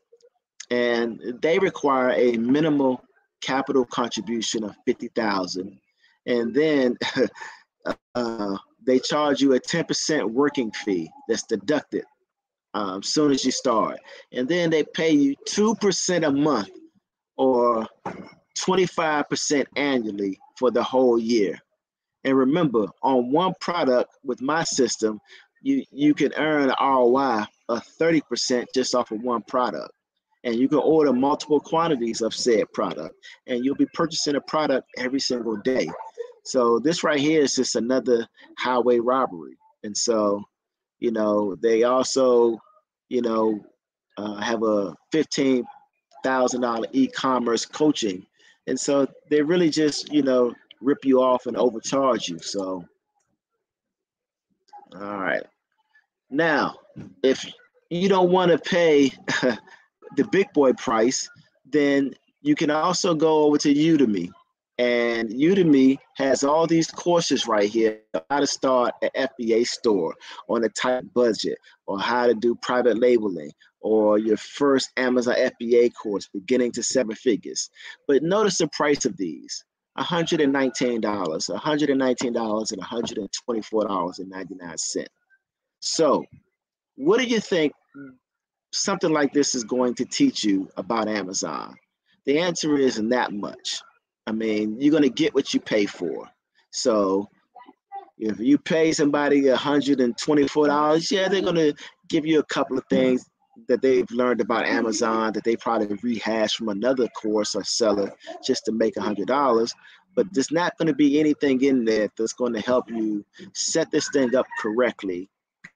And they require a minimal capital contribution of 50,000. And then uh, they charge you a 10% working fee that's deducted um, soon as you start. And then they pay you 2% a month or 25% annually for the whole year. And remember, on one product with my system, you, you can earn an ROI of 30% just off of one product. And you can order multiple quantities of said product, and you'll be purchasing a product every single day. So this right here is just another highway robbery. And so, you know, they also, you know, uh, have a fifteen thousand dollar e-commerce coaching, and so they really just, you know, rip you off and overcharge you. So, all right. Now, if you don't want to pay the big boy price, then you can also go over to Udemy. And Udemy has all these courses right here how to start an FBA store on a tight budget, or how to do private labeling, or your first Amazon FBA course, beginning to seven figures. But notice the price of these. $119, $119 and $124.99. So, what do you think something like this is going to teach you about Amazon? The answer is not that much. I mean, you're going to get what you pay for. So, if you pay somebody $124, yeah, they're going to give you a couple of things that they've learned about Amazon that they probably rehashed from another course or seller just to make a hundred dollars. But there's not going to be anything in there that's going to help you set this thing up correctly,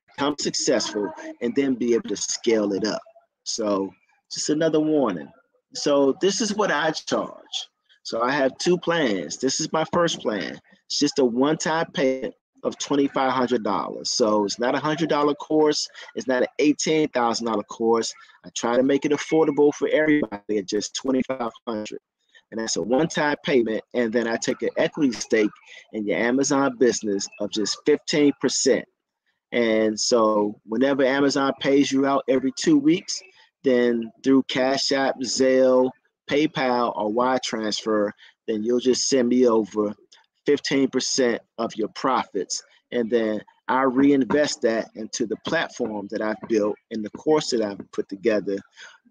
become successful, and then be able to scale it up. So just another warning. So this is what I charge. So I have two plans. This is my first plan. It's just a one-time payment of $2,500. So it's not a $100 course. It's not an $18,000 course. I try to make it affordable for everybody at just 2,500. And that's a one-time payment. And then I take an equity stake in your Amazon business of just 15%. And so whenever Amazon pays you out every two weeks, then through Cash App, Zelle, PayPal, or wire transfer, then you'll just send me over 15% of your profits. And then I reinvest that into the platform that I've built and the course that I've put together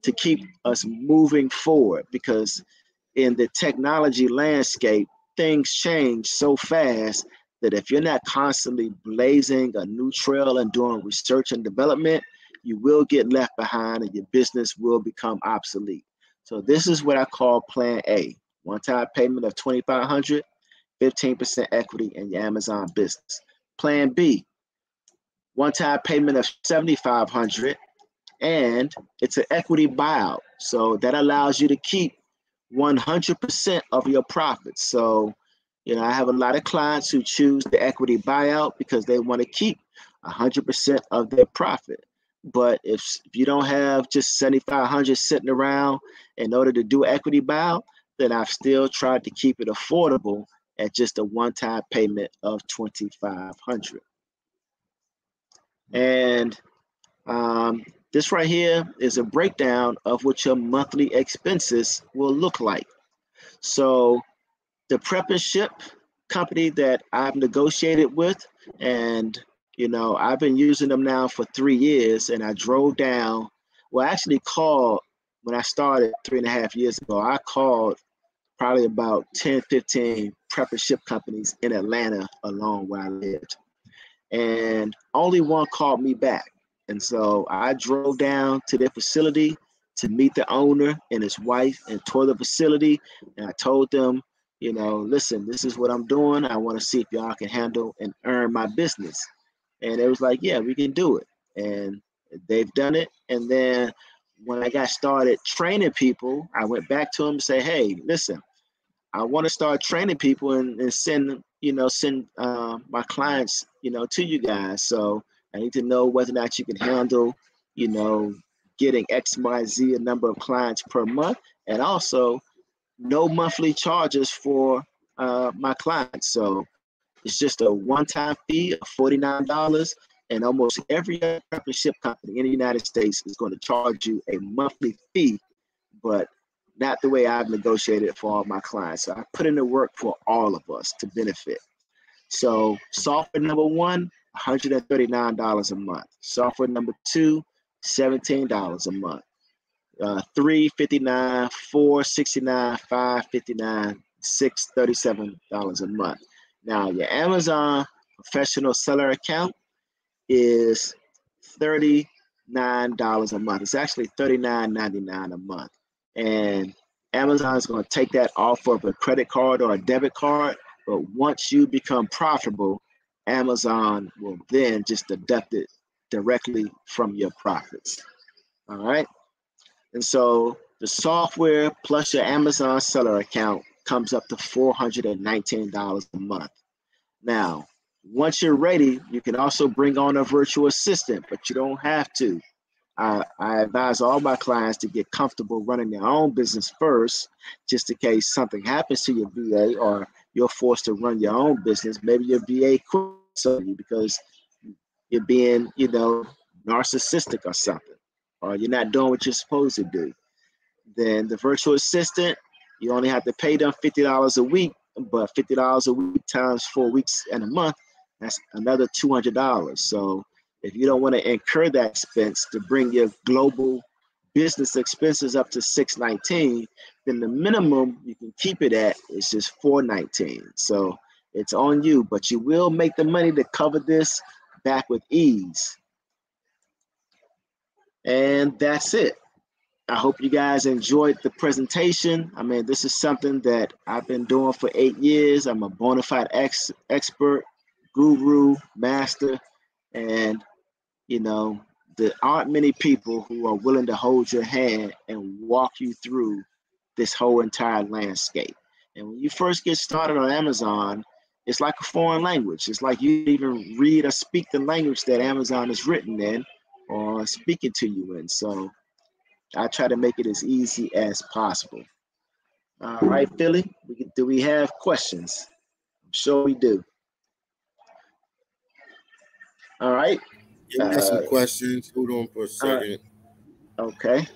to keep us moving forward. Because in the technology landscape, things change so fast that if you're not constantly blazing a new trail and doing research and development, you will get left behind and your business will become obsolete. So this is what I call plan A. One-time payment of 2500 15% equity in your Amazon business. Plan B, one-time payment of 7500 and it's an equity buyout. So that allows you to keep 100% of your profits. So, you know, I have a lot of clients who choose the equity buyout because they want to keep 100% of their profit. But if, if you don't have just 7,500 sitting around in order to do equity buyout, then I've still tried to keep it affordable at just a one-time payment of 2500 and um, this right here is a breakdown of what your monthly expenses will look like. So the prep and ship company that i've negotiated with and you know i've been using them now for three years and i drove down well I actually called when i started three and a half years ago i called probably about 10, 15 prep and ship companies in Atlanta along where I lived. And only one called me back. And so I drove down to their facility to meet the owner and his wife and tour the facility. And I told them, you know, listen, this is what I'm doing. I want to see if y'all can handle and earn my business. And it was like, yeah, we can do it. And they've done it. And then when I got started training people, I went back to them and say, hey, listen, I want to start training people and, and send, you know, send uh, my clients, you know, to you guys. So I need to know whether or not you can handle, you know, getting X, Y, Z, a number of clients per month, and also no monthly charges for uh, my clients. So it's just a one-time fee of $49 and almost every ship company in the United States is going to charge you a monthly fee, but not the way I've negotiated for all my clients. So I put in the work for all of us to benefit. So software number one, $139 a month. Software number two, $17 a month. Uh, three fifty-nine, four sixty-nine, five fifty-nine, six thirty-seven dollars a month. Now your Amazon professional seller account is $39 a month. It's actually $39.99 a month. And Amazon is going to take that off of a credit card or a debit card. But once you become profitable, Amazon will then just deduct it directly from your profits. All right. And so the software plus your Amazon seller account comes up to $419 a month. Now, once you're ready, you can also bring on a virtual assistant, but you don't have to. I, I advise all my clients to get comfortable running their own business first, just in case something happens to your VA or you're forced to run your own business. Maybe your VA quits on you because you're being, you know, narcissistic or something. or you're not doing what you're supposed to do. Then the virtual assistant, you only have to pay them $50 a week, but $50 a week times four weeks and a month, that's another $200. So if you don't want to incur that expense to bring your global business expenses up to 619, then the minimum you can keep it at is just 419. So it's on you, but you will make the money to cover this back with ease. And that's it. I hope you guys enjoyed the presentation. I mean, this is something that I've been doing for eight years. I'm a bona fide ex- expert, guru, master, and you know, there aren't many people who are willing to hold your hand and walk you through this whole entire landscape. And when you first get started on Amazon, it's like a foreign language. It's like you even read or speak the language that Amazon is written in or speaking to you in. So I try to make it as easy as possible. All right, Philly, we, do we have questions? I'm sure we do. All right. Yeah, we got uh, some questions. Hold on for a second. Okay.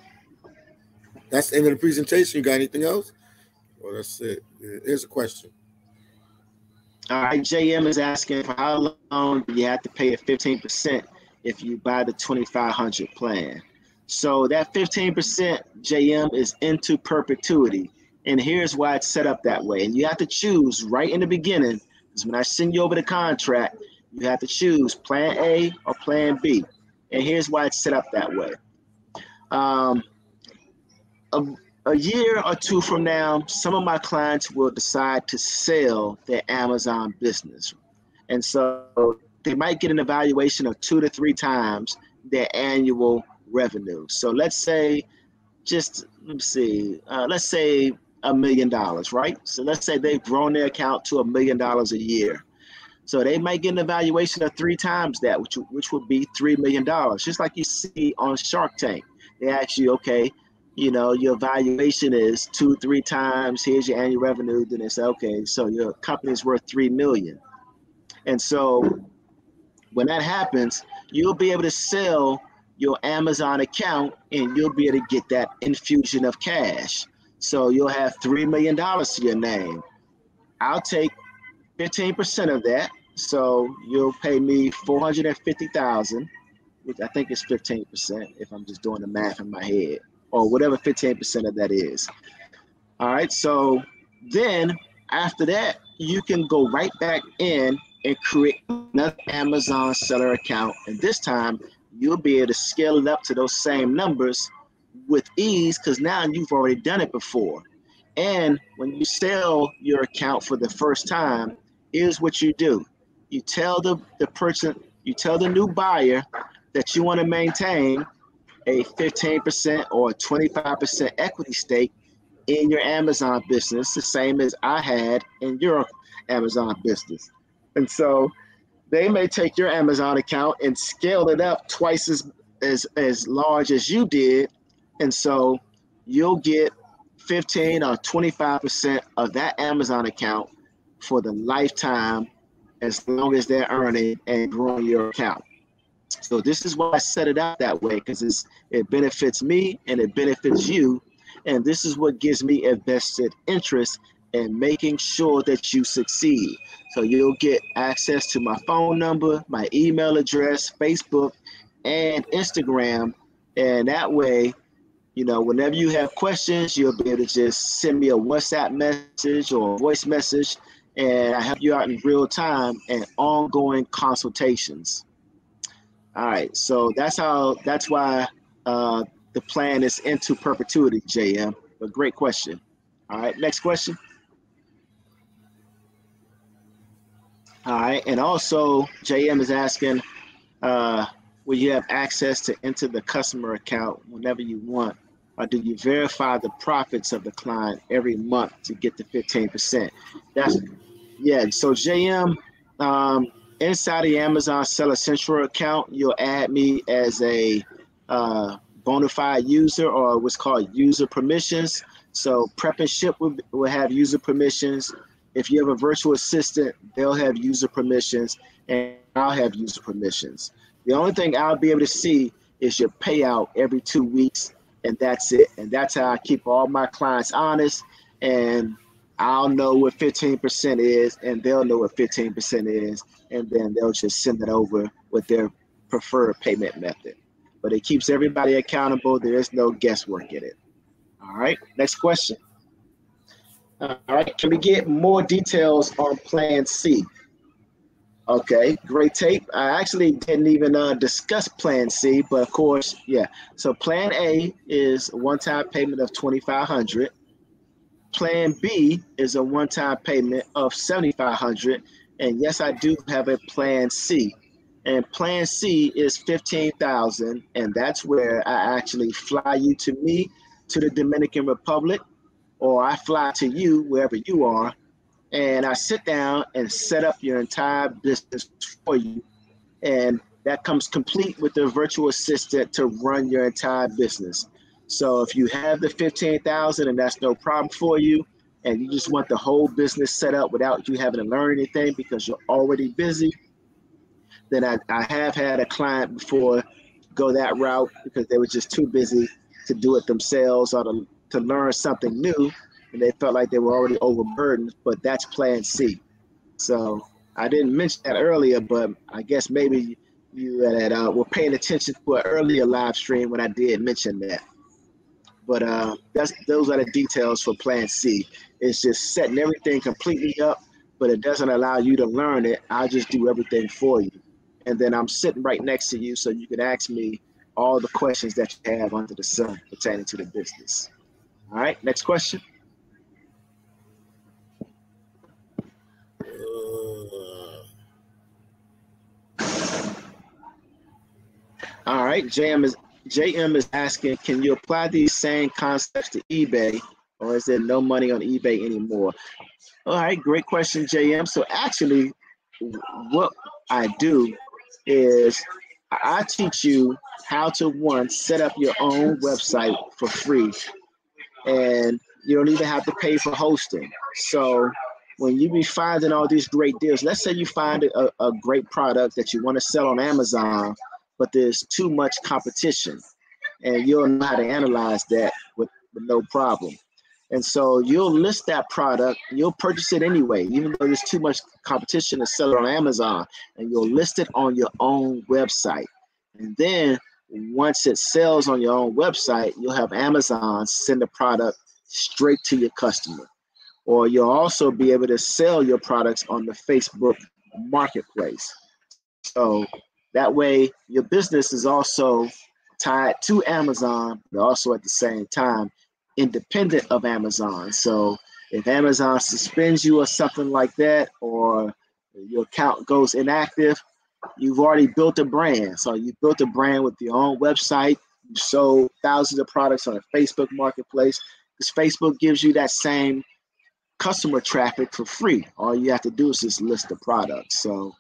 That's the end of the presentation. You got anything else? Well, that's it. Here's a question. All right, JM is asking for how long do you have to pay a 15% if you buy the 2500 plan? So that 15% JM is into perpetuity. And here's why it's set up that way. And you have to choose right in the beginning, because when I send you over the contract, you have to choose plan A or plan B. And here's why it's set up that way. Um, a, a year or two from now, some of my clients will decide to sell their Amazon business. And so they might get an evaluation of two to three times their annual revenue. So let's say, just let's see, uh, let's say a million dollars, right? So let's say they've grown their account to a million dollars a year. So they might get an evaluation of three times that, which which would be three million dollars. Just like you see on Shark Tank, they ask you, okay, you know, your valuation is two, three times. Here's your annual revenue. Then they say, okay, so your company's worth three million. And so when that happens, you'll be able to sell your Amazon account and you'll be able to get that infusion of cash. So you'll have $3 million to your name. I'll take 15% of that. So you'll pay me 450,000, which I think is 15% if I'm just doing the math in my head or whatever 15% of that is. All right. So then after that, you can go right back in and create another Amazon seller account. And this time you'll be able to scale it up to those same numbers with ease because now you've already done it before. And when you sell your account for the first time, here's what you do. You tell the, the person, you tell the new buyer that you want to maintain a 15% or 25% equity stake in your Amazon business, the same as I had in your Amazon business. And so they may take your Amazon account and scale it up twice as as, as large as you did. And so you'll get 15 or 25% of that Amazon account for the lifetime as long as they're earning and growing your account. So this is why I set it out that way because it benefits me and it benefits you. And this is what gives me a vested interest in making sure that you succeed. So you'll get access to my phone number, my email address, Facebook, and Instagram. And that way, you know, whenever you have questions, you'll be able to just send me a WhatsApp message or a voice message, and I help you out in real time and ongoing consultations. All right, so that's how. That's why uh, the plan is into perpetuity, JM. A great question. All right, next question. All right, and also JM is asking, uh, will you have access to enter the customer account whenever you want, or do you verify the profits of the client every month to get the 15%? That's yeah. So JM, um, inside the Amazon Seller Central account, you'll add me as a uh, bona fide user or what's called user permissions. So prep and ship will, will have user permissions. If you have a virtual assistant, they'll have user permissions and I'll have user permissions. The only thing I'll be able to see is your payout every two weeks, and that's it. And that's how I keep all my clients honest. And I'll know what 15% is, and they'll know what 15% is, and then they'll just send it over with their preferred payment method. But it keeps everybody accountable. There is no guesswork in it. All right, next question. All right, can we get more details on Plan C? Okay, great tape. I actually didn't even uh, discuss Plan C, but of course, yeah. So Plan A is a one-time payment of 2500 Plan B is a one-time payment of 7500 And yes, I do have a Plan C. And Plan C is 15000 And that's where I actually fly you to me to the Dominican Republic, or I fly to you wherever you are, and I sit down and set up your entire business for you. And that comes complete with the virtual assistant to run your entire business. So if you have the 15,000 and that's no problem for you, and you just want the whole business set up without you having to learn anything because you're already busy, then I, I have had a client before go that route because they were just too busy to do it themselves or to, to learn something new and they felt like they were already overburdened, but that's plan C. So I didn't mention that earlier, but I guess maybe you had, uh, were paying attention to an earlier live stream when I did mention that. But uh, that's those are the details for Plan C. It's just setting everything completely up, but it doesn't allow you to learn it. I just do everything for you, and then I'm sitting right next to you, so you can ask me all the questions that you have under the sun pertaining to the business. All right, next question. All right, JM is JM is asking, can you apply these same concepts to eBay, or is there no money on eBay anymore? All right, great question, JM. So actually, what I do is I teach you how to one set up your own website for free, and you don't even have to pay for hosting. So when you be finding all these great deals, let's say you find a, a great product that you want to sell on Amazon but there's too much competition. And you'll know how to analyze that with, with no problem. And so you'll list that product, you'll purchase it anyway, even though there's too much competition to sell it on Amazon, and you'll list it on your own website. And then once it sells on your own website, you'll have Amazon send the product straight to your customer. Or you'll also be able to sell your products on the Facebook marketplace. So that way, your business is also tied to Amazon, but also at the same time independent of Amazon. So if Amazon suspends you or something like that, or your account goes inactive, you've already built a brand. So you built a brand with your own website. You sold thousands of products on a Facebook marketplace because Facebook gives you that same customer traffic for free. All you have to do is just list the products. So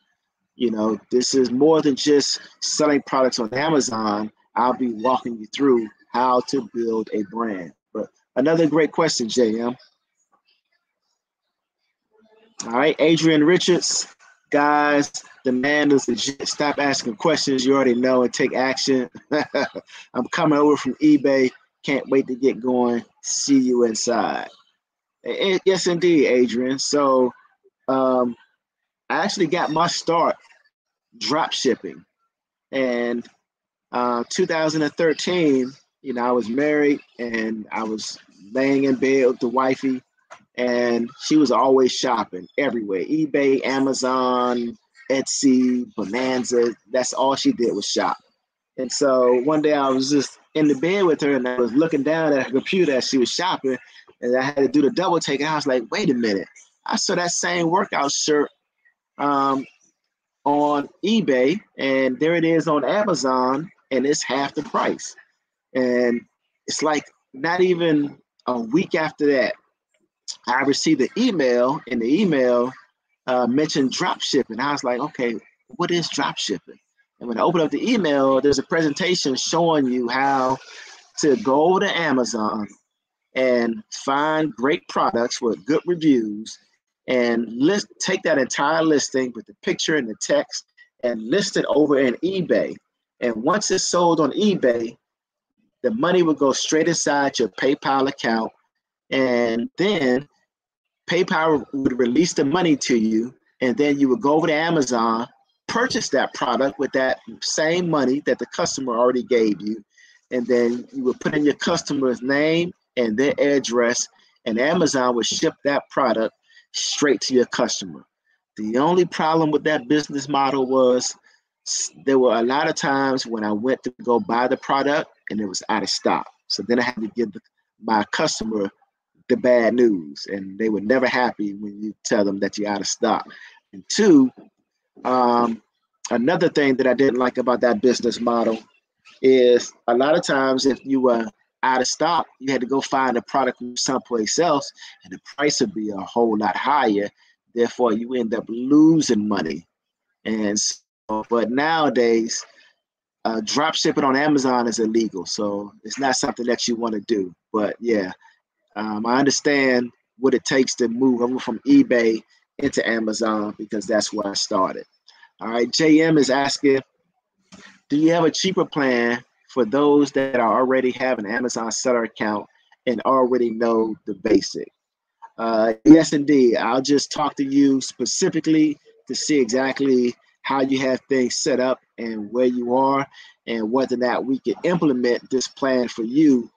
you know, this is more than just selling products on Amazon. I'll be walking you through how to build a brand. But another great question, JM. All right, Adrian Richards, guys, the man is legit. Stop asking questions you already know and take action. I'm coming over from eBay. Can't wait to get going. See you inside. yes, indeed, Adrian. So, um, I actually got my start drop shipping. And uh, 2013, you know, I was married and I was laying in bed with the wifey, and she was always shopping everywhere eBay, Amazon, Etsy, Bonanza. That's all she did was shop. And so one day I was just in the bed with her and I was looking down at her computer as she was shopping, and I had to do the double take. And I was like, wait a minute. I saw that same workout shirt um, on eBay, and there it is on Amazon, and it's half the price. And it's like not even a week after that, I received an email, and the email uh, mentioned drop shipping. I was like, okay, what is drop shipping? And when I opened up the email, there's a presentation showing you how to go to Amazon and find great products with good reviews and list take that entire listing with the picture and the text and list it over in eBay. And once it's sold on eBay, the money would go straight inside your PayPal account. And then PayPal would release the money to you. And then you would go over to Amazon, purchase that product with that same money that the customer already gave you. And then you would put in your customer's name and their address, and Amazon would ship that product straight to your customer. The only problem with that business model was there were a lot of times when I went to go buy the product and it was out of stock. So then I had to give my customer the bad news, and they were never happy when you tell them that you're out of stock. And two, um, another thing that I didn't like about that business model is a lot of times if you were out of stock, you had to go find a product from someplace else, and the price would be a whole lot higher. Therefore, you end up losing money. And so, but nowadays, uh, drop shipping on Amazon is illegal, so it's not something that you want to do. But yeah, um, I understand what it takes to move over from eBay into Amazon because that's where I started. All right, JM is asking, do you have a cheaper plan for those that are already have an Amazon seller account and already know the basic? Uh, yes, indeed. I'll just talk to you specifically to see exactly how you have things set up and where you are and whether or not we can implement this plan for you.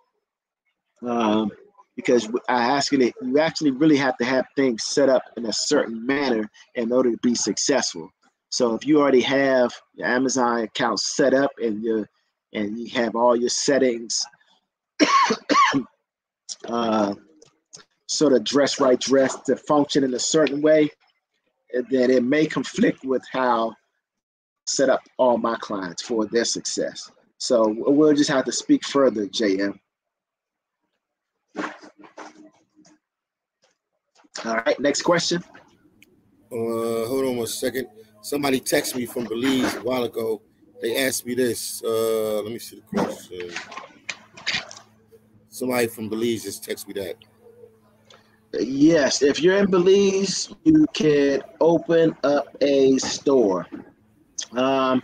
Um, because I asking it, you actually really have to have things set up in a certain manner in order to be successful. So if you already have your Amazon account set up and you and you have all your settings uh, sort of dress right dress to function in a certain way, then it may conflict with how set up all my clients for their success. So we'll just have to speak further, JM. All right, next question. Uh, hold on one second. Somebody texted me from Belize a while ago. They asked me this. Uh, let me see the question. Somebody from Belize just texted me that. Yes, if you're in Belize, you can open up a store. Um,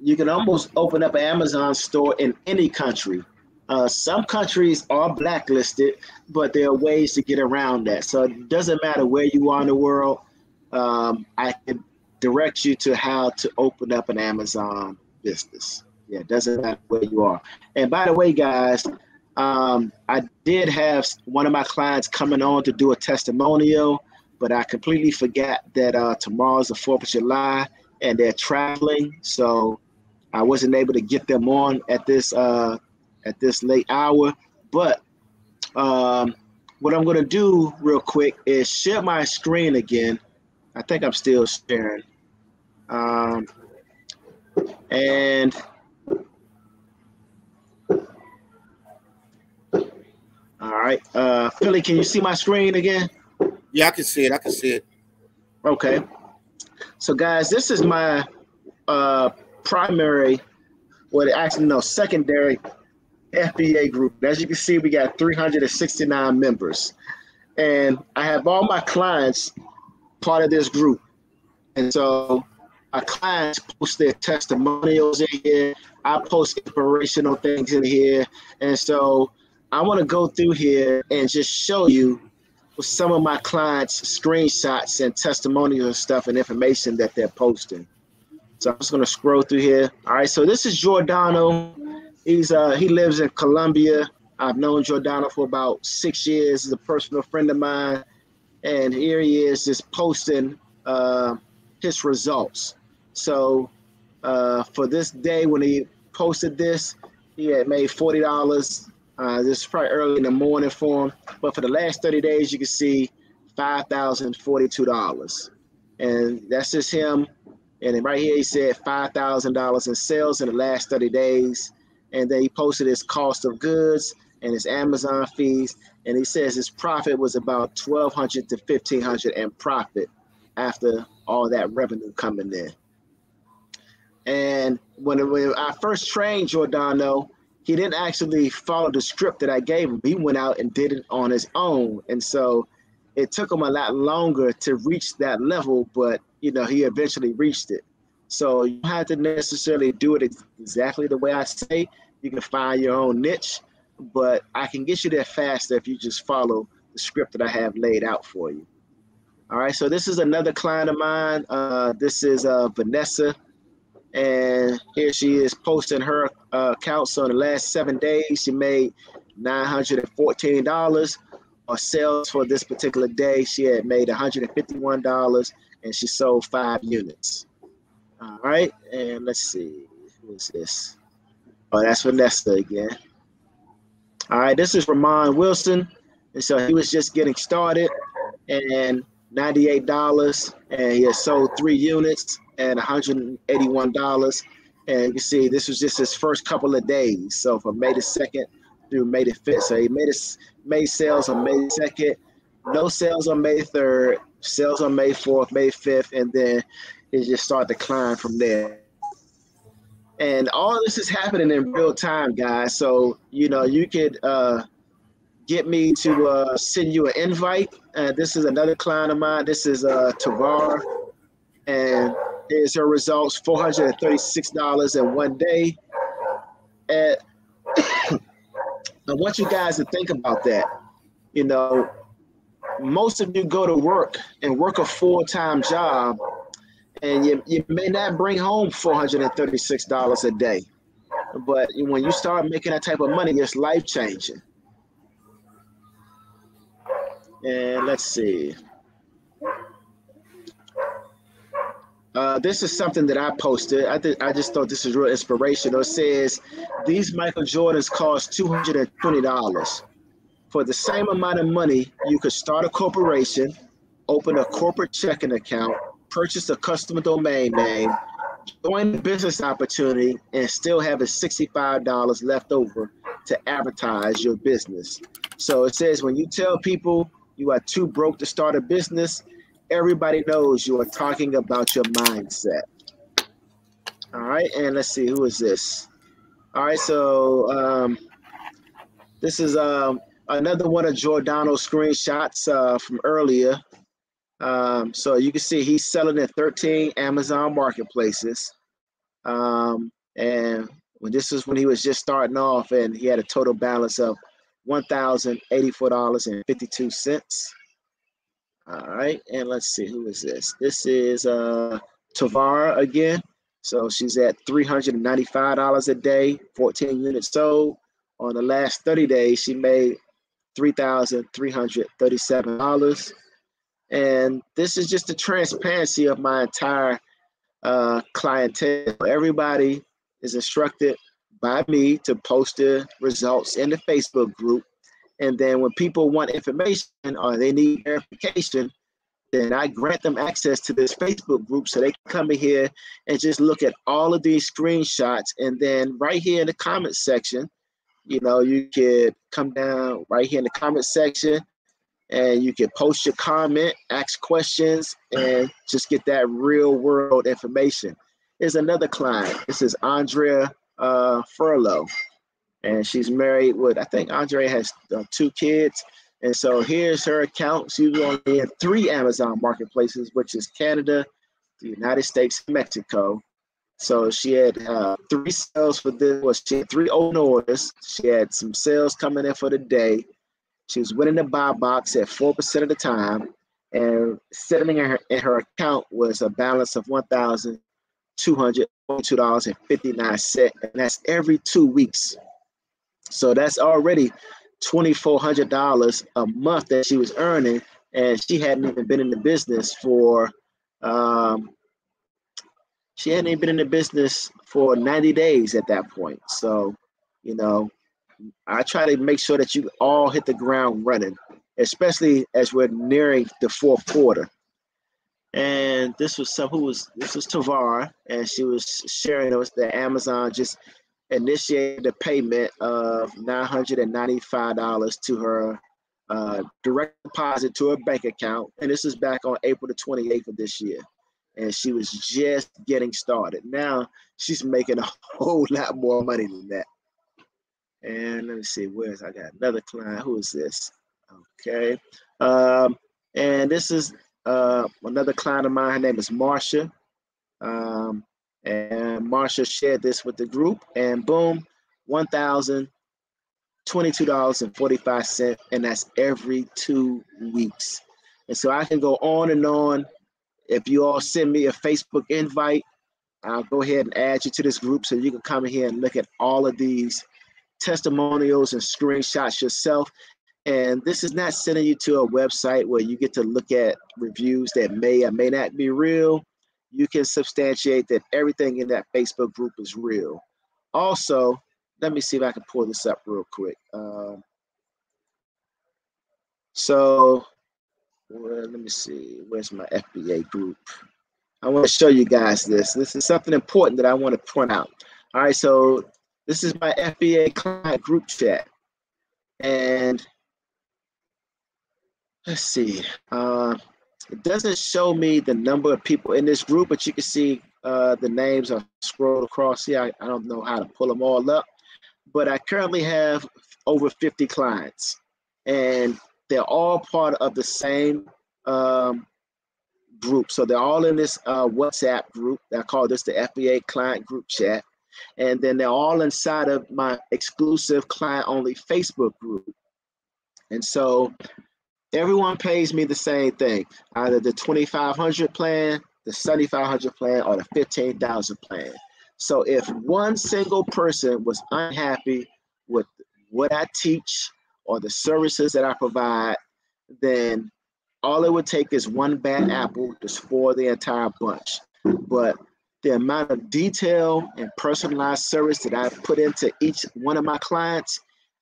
you can almost open up an Amazon store in any country. Uh, some countries are blacklisted, but there are ways to get around that. So it doesn't matter where you are in the world. Um, I can direct you to how to open up an Amazon business. Yeah, it doesn't matter where you are. And by the way, guys, um, I did have one of my clients coming on to do a testimonial, but I completely forgot that uh, tomorrow's the 4th of July and they're traveling. So I wasn't able to get them on at this uh, at this late hour. But um, what I'm going to do real quick is share my screen again. I think I'm still sharing. Um, and all right, uh, Philly, can you see my screen again? Yeah, I can see it. I can see it. Okay. So, guys, this is my uh, primary, well, actually, no, secondary FBA group. As you can see, we got 369 members. And I have all my clients part of this group. And so our clients post their testimonials in here. I post inspirational things in here. And so I want to go through here and just show you some of my clients' screenshots and testimonials and stuff and information that they're posting. So I'm just gonna scroll through here. All right, so this is Giordano He's uh he lives in Colombia. I've known Giordano for about six years. He's a personal friend of mine, and here he is just posting uh, his results. So uh, for this day, when he posted this, he had made forty dollars. Uh, this is probably early in the morning for him, but for the last thirty days, you can see five thousand forty-two dollars, and that's just him. And right here, he said five thousand dollars in sales in the last thirty days and then he posted his cost of goods and his Amazon fees, and he says his profit was about twelve hundred to fifteen hundred in profit after all that revenue coming in. And when, when I first trained Giordano, he didn't actually follow the script that I gave him. He went out and did it on his own, and so it took him a lot longer to reach that level, but you know he eventually reached it. So you have to necessarily do it exactly the way I say. You can find your own niche, but I can get you there faster if you just follow the script that I have laid out for you. All right, so this is another client of mine. Uh, this is uh, Vanessa, and here she is posting her uh, accounts. So in the last seven days, she made $914 or sales for this particular day. She had made $151 and she sold five units. All right, and let's see, who is this? Oh, that's Vanessa again. All right, this is Ramon Wilson. And so he was just getting started and $98 and he has sold three units and $181. And you can see this was just his first couple of days. So from May the 2nd through May the 5th. So he made his May sales on May 2nd, no sales on May 3rd, sales on May 4th, May 5th, and then it just started to climb from there. And all this is happening in real time, guys. So, you know, you could uh, get me to uh, send you an invite. Uh, this is another client of mine. This is uh, Tavar. And here's her results $436 in one day. And I want you guys to think about that. You know, most of you go to work and work a full time job, and you, you may not bring home $436 a day. But when you start making that type of money, it's life changing. And let's see. Uh, this is something that I posted. I th- I just thought this was real inspirational. It says these Michael Jordans cost two hundred and twenty dollars. For the same amount of money, you could start a corporation, open a corporate checking account, purchase a custom domain name, join the business opportunity, and still have a sixty-five dollars left over to advertise your business. So it says when you tell people you are too broke to start a business, everybody knows you are talking about your mindset. All right, and let's see who is this. All right, so um, this is um, another one of Giordano's screenshots uh, from earlier. Um, so you can see he's selling at 13 Amazon marketplaces. Um, and when this is when he was just starting off, and he had a total balance of $1,084.52. All right, and let's see who is this. This is uh Tavara again. So she's at $395 a day, 14 units sold. On the last 30 days, she made $3,337. And this is just the transparency of my entire uh, clientele. Everybody is instructed by me to post the results in the Facebook group and then when people want information or they need verification, then I grant them access to this Facebook group so they can come in here and just look at all of these screenshots. And then right here in the comment section, you know, you could come down right here in the comment section and you can post your comment, ask questions, and just get that real world information. There's another client. This is Andrea uh, Furlow and she's married with I think Andre has uh, two kids. And so here's her account. She's only in three Amazon marketplaces, which is Canada, the United States, Mexico. So she had uh, three sales for this. Was she had three open orders. She had some sales coming in for the day. She was winning the buy box at four percent of the time, and sitting in her in her account was a balance of one thousand two hundred two dollars and fifty nine cent, and that's every two weeks. So that's already $2,400 a month that she was earning. And she hadn't even been in the business for, um, she hadn't even been in the business for 90 days at that point. So, you know, I try to make sure that you all hit the ground running, especially as we're nearing the fourth quarter. And this was some who was this was Tavar, and she was sharing us that Amazon just initiated a payment of $995 to her uh, direct deposit to her bank account. And this is back on April the 28th of this year. And she was just getting started. Now she's making a whole lot more money than that. And let me see, where's I got another client. Who is this? Okay. Um, and this is uh, another client of mine. Her name is Marsha. Um, And Marsha shared this with the group, and boom, one thousand twenty-two dollars and forty-five cent, and that's every two weeks. And so I can go on and on. If you all send me a Facebook invite, I'll go ahead and add you to this group so you can come here and look at all of these testimonials and screenshots yourself. And this is not sending you to a website where you get to look at reviews that may or may not be real. You can substantiate that everything in that Facebook group is real. Also, let me see if I can pull this up real quick. Um, so, well, let me see. Where's my FBA group? I want to show you guys this. This is something important that I want to point out. All right, so this is my FBA client group chat. And let's see. Uh, it doesn't show me the number of people in this group, but you can see uh, the names are scrolled across here. I, I don't know how to pull them all up, but I currently have over 50 clients, and they're all part of the same um, group. So they're all in this uh, WhatsApp group. I call this the FBA client group chat. And then they're all inside of my exclusive client only Facebook group. And so everyone pays me the same thing, either the 2500 plan, the 7500 plan, or the 15,000 plan. So if one single person was unhappy with what I teach or the services that I provide, then all it would take is one bad apple to spoil the entire bunch. But the amount of detail and personalized service that I put into each one of my clients,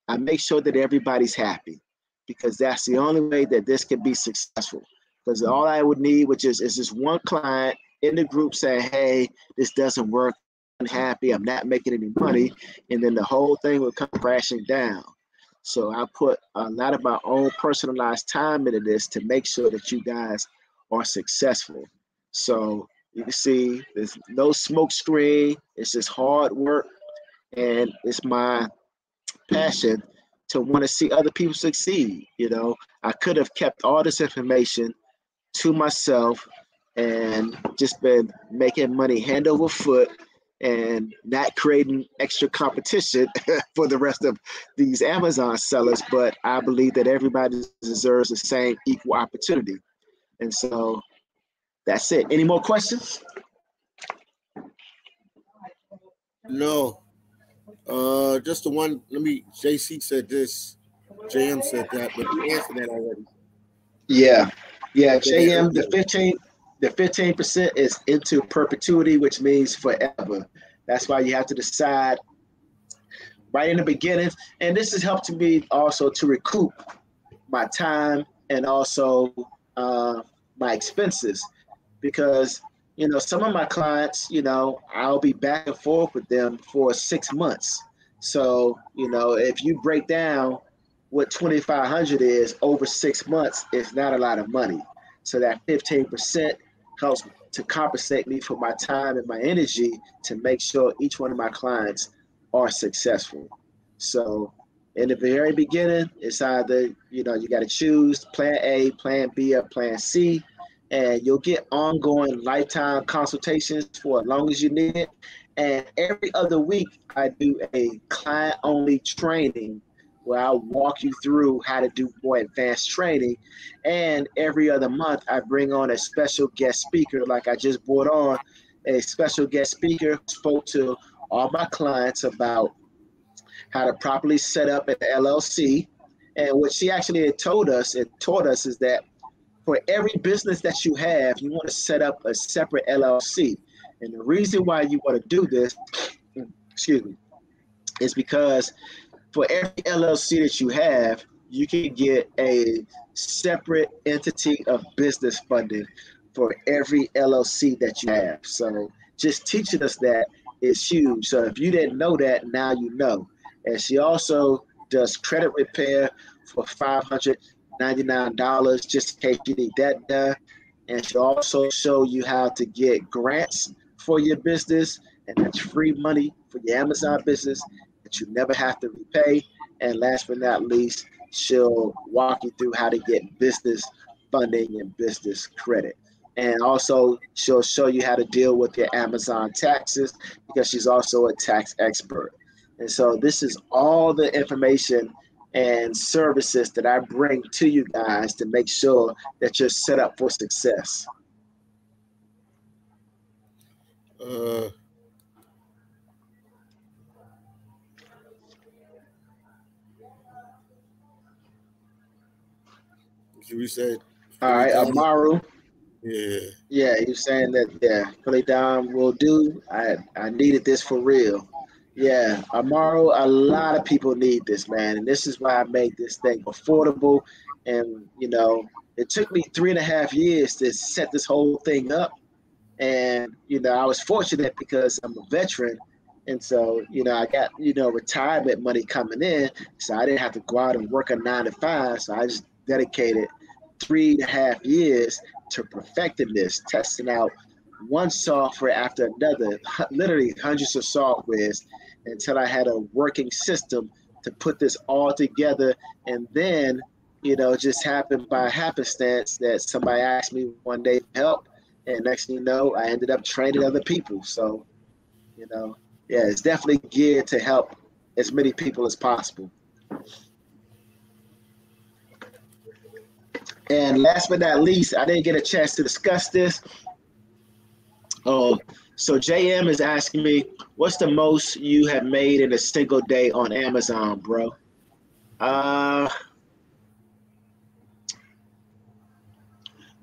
I make sure that everybody's happy because that's the only way that this can be successful. Because all I would need, which is, is this one client in the group saying, hey, this doesn't work, I'm happy, I'm not making any money, and then the whole thing would come crashing down. So I put a lot of my own personalized time into this to make sure that you guys are successful. So you can see there's no smoke screen. It's just hard work. And it's my passion to want to see other people succeed. You know, I could have kept all this information to myself and just been making money hand over foot and not creating extra competition for the rest of these Amazon sellers. But I believe that everybody deserves the same equal opportunity. And so that's it. Any more questions? No. Uh, just the one. Let me. JC said this. JM said that, but you answered that already. Yeah, yeah. JM, the fifteen, the fifteen percent is into perpetuity, which means forever. That's why you have to decide right in the beginning. And this has helped me also to recoup my time and also uh, my expenses because you know, some of my clients, you know, I'll be back and forth with them for six months. So, you know, if you break down what 2500 is over six months, it's not a lot of money. So that 15% helps to compensate me for my time and my energy to make sure each one of my clients are successful. So in the very beginning, it's either, you know, you got to choose plan A, plan B, or plan C and you'll get ongoing lifetime consultations for as long as you need it. And every other week, I do a client only training where I'll walk you through how to do more advanced training. And every other month, I bring on a special guest speaker, like I just brought on a special guest speaker, spoke to all my clients about how to properly set up an LLC. And what she actually had told us and taught us is that for every business that you have, you want to set up a separate LLC. And the reason why you want to do this, excuse me, is because for every LLC that you have, you can get a separate entity of business funding for every LLC that you have. So just teaching us that is huge. So if you didn't know that, now you know. And she also does credit repair for 500 $99 just in case you need that done. And she'll also show you how to get grants for your business, and that's free money for your Amazon business that you never have to repay. And last but not least, she'll walk you through how to get business funding and business credit. And also, she'll show you how to deal with your Amazon taxes because she's also a tax expert. And so, this is all the information and services that I bring to you guys to make sure that you're set up for success. Uh, we said. All right, Amaru. Yeah. Yeah, was saying that yeah, Philly Dom will do. I I needed this for real. Yeah, Amaru, a lot of people need this, man. And this is why I made this thing affordable. And you know, it took me three and a half years to set this whole thing up. And you know, I was fortunate because I'm a veteran. And so, you know, I got, you know, retirement money coming in. So I didn't have to go out and work a nine to five. So I just dedicated three and a half years to perfecting this, testing out one software after another, literally hundreds of softwares until I had a working system to put this all together. And then, you know, just happened by happenstance that somebody asked me one day for help. And next thing you know, I ended up training other people. So, you know, yeah, it's definitely geared to help as many people as possible. And last but not least, I didn't get a chance to discuss this. Oh, so JM is asking me, what's the most you have made in a single day on Amazon, bro? Uh,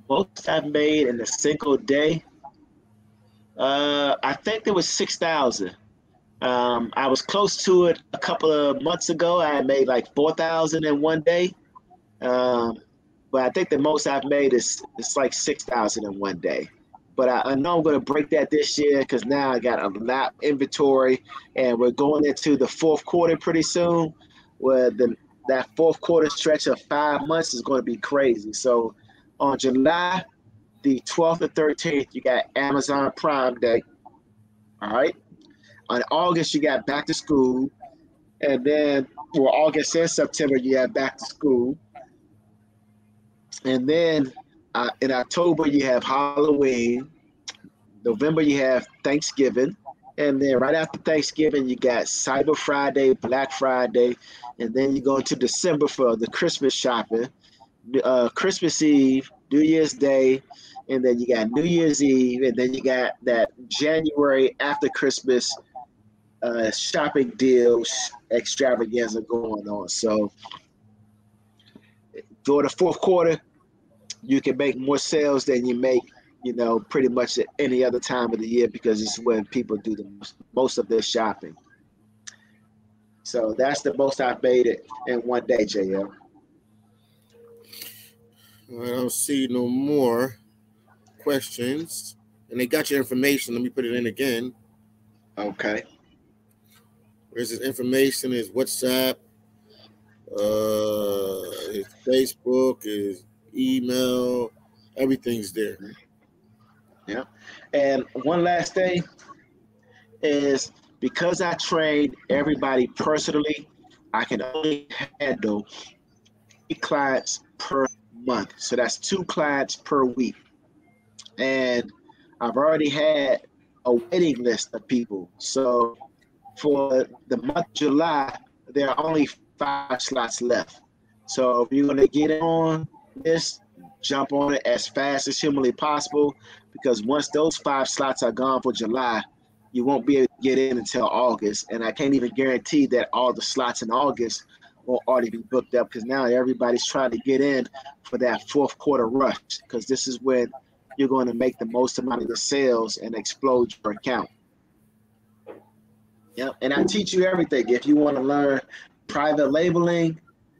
most I've made in a single day. Uh, I think there was six thousand. Um, I was close to it a couple of months ago. I made like four thousand in one day. Um, but I think the most I've made is it's like six thousand in one day. But I, I know I'm going to break that this year because now I got a lot inventory, and we're going into the fourth quarter pretty soon, where the that fourth quarter stretch of five months is going to be crazy. So on July the 12th or 13th, you got Amazon Prime Day. All right. On August, you got back to school. And then for August and September, you have back to school. And then uh, in October, you have Halloween. November, you have Thanksgiving. And then right after Thanksgiving, you got Cyber Friday, Black Friday. And then you go into December for the Christmas shopping, uh, Christmas Eve, New Year's Day. And then you got New Year's Eve. And then you got that January after Christmas uh, shopping deals extravaganza going on. So, during the fourth quarter, you can make more sales than you make, you know, pretty much at any other time of the year because it's when people do the most, most of their shopping. So that's the most I've made it in one day, JL. I don't see no more questions. And they got your information. Let me put it in again. Okay. Where's his information? His WhatsApp, uh, his Facebook, his email, everything's there. Yeah. And one last thing is because I train everybody personally, I can only handle clients per month. So that's two clients per week. And I've already had a waiting list of people. So for the month July, there are only five slots left. So if you're going to get on this, jump on it as fast as humanly possible because once those five slots are gone for July, you won't be able to get in until August. And I can't even guarantee that all the slots in August will already be booked up because now everybody's trying to get in for that fourth quarter rush because this is when you're going to make the most amount of the sales and explode your account. Yep. And I teach you everything. If you want to learn private labeling,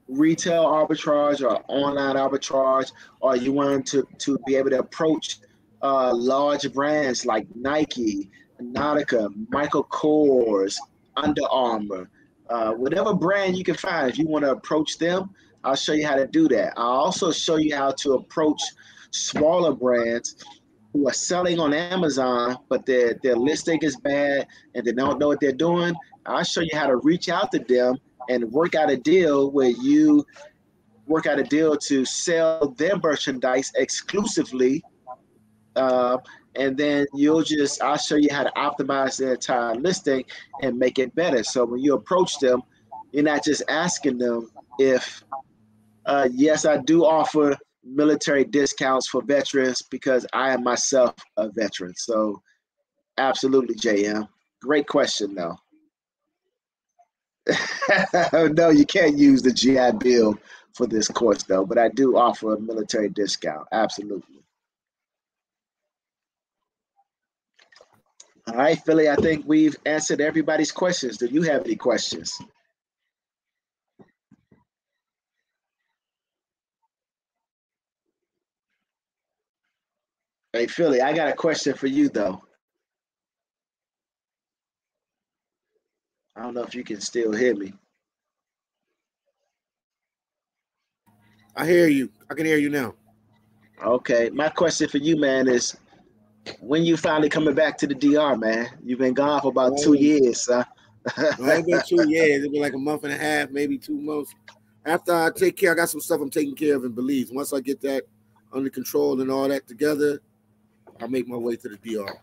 retail arbitrage or online arbitrage, or you want to, to be able to approach uh, large brands like Nike, Nautica, Michael Kors, Under Armour, uh, whatever brand you can find. If you want to approach them, I'll show you how to do that. I'll also show you how to approach smaller brands who are selling on Amazon, but their, their listing is bad and they don't know what they're doing. I'll show you how to reach out to them and work out a deal where you work out a deal to sell their merchandise exclusively Uh, and then you'll just I'll show you how to optimize the entire listing and make it better. So when you approach them, you're not just asking them if uh, yes, I do offer military discounts for veterans because I am myself a veteran. So absolutely, JM. Great question though. no, you can't use the GI Bill for this course though, but I do offer a military discount. Absolutely. All right, Philly, I think we've answered everybody's questions. Do you have any questions? Hey, Philly, I got a question for you, though. I don't know if you can still hear me. I hear you. I can hear you now. Okay. My question for you, man, is when you finally coming back to the DR, man? You've been gone for about two years, huh? no, it's been two years. It's been like a month and a half, maybe two months. After I take care, I got some stuff I'm taking care of in Belize. Once I get that under control and all that together, I'll make my way to the DR.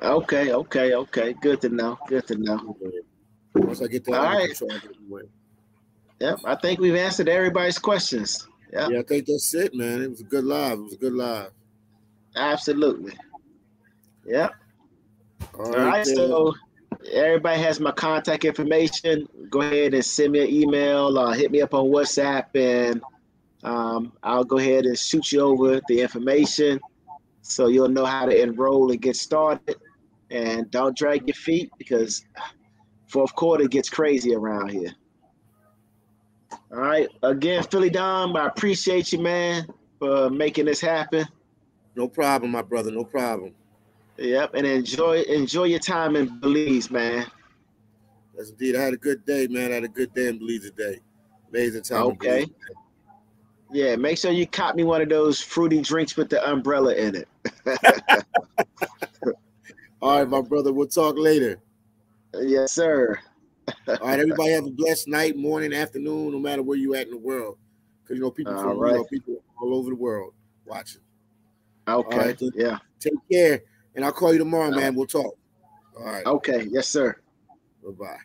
Okay, okay, okay. Good to know. Good to know. Once I get that all right. control, Yep, I think we've answered everybody's questions. Yep. Yeah, I think that's it, man. It was a good live. It was a good live. Absolutely. Yep. All All right, so everybody has my contact information. Go ahead and send me an email or hit me up on WhatsApp, and um, I'll go ahead and shoot you over the information so you'll know how to enroll and get started. And don't drag your feet because fourth quarter gets crazy around here. All right. Again, Philly Dom, I appreciate you, man, for making this happen. No problem, my brother. No problem. Yep, and enjoy enjoy your time in Belize, man. Yes, indeed. I had a good day, man. I had a good day in Belize today. Amazing time. Okay. Yeah, make sure you cop me one of those fruity drinks with the umbrella in it. All right, my brother. We'll talk later. Yes, sir. All right, everybody have a blessed night, morning, afternoon, no matter where you at in the world. Because you know people All from right. you know, people all over the world watching. Okay. right, then. yeah. Take care, and I'll call you tomorrow, All man. We'll talk. All right. Okay. Yes, sir. Bye bye.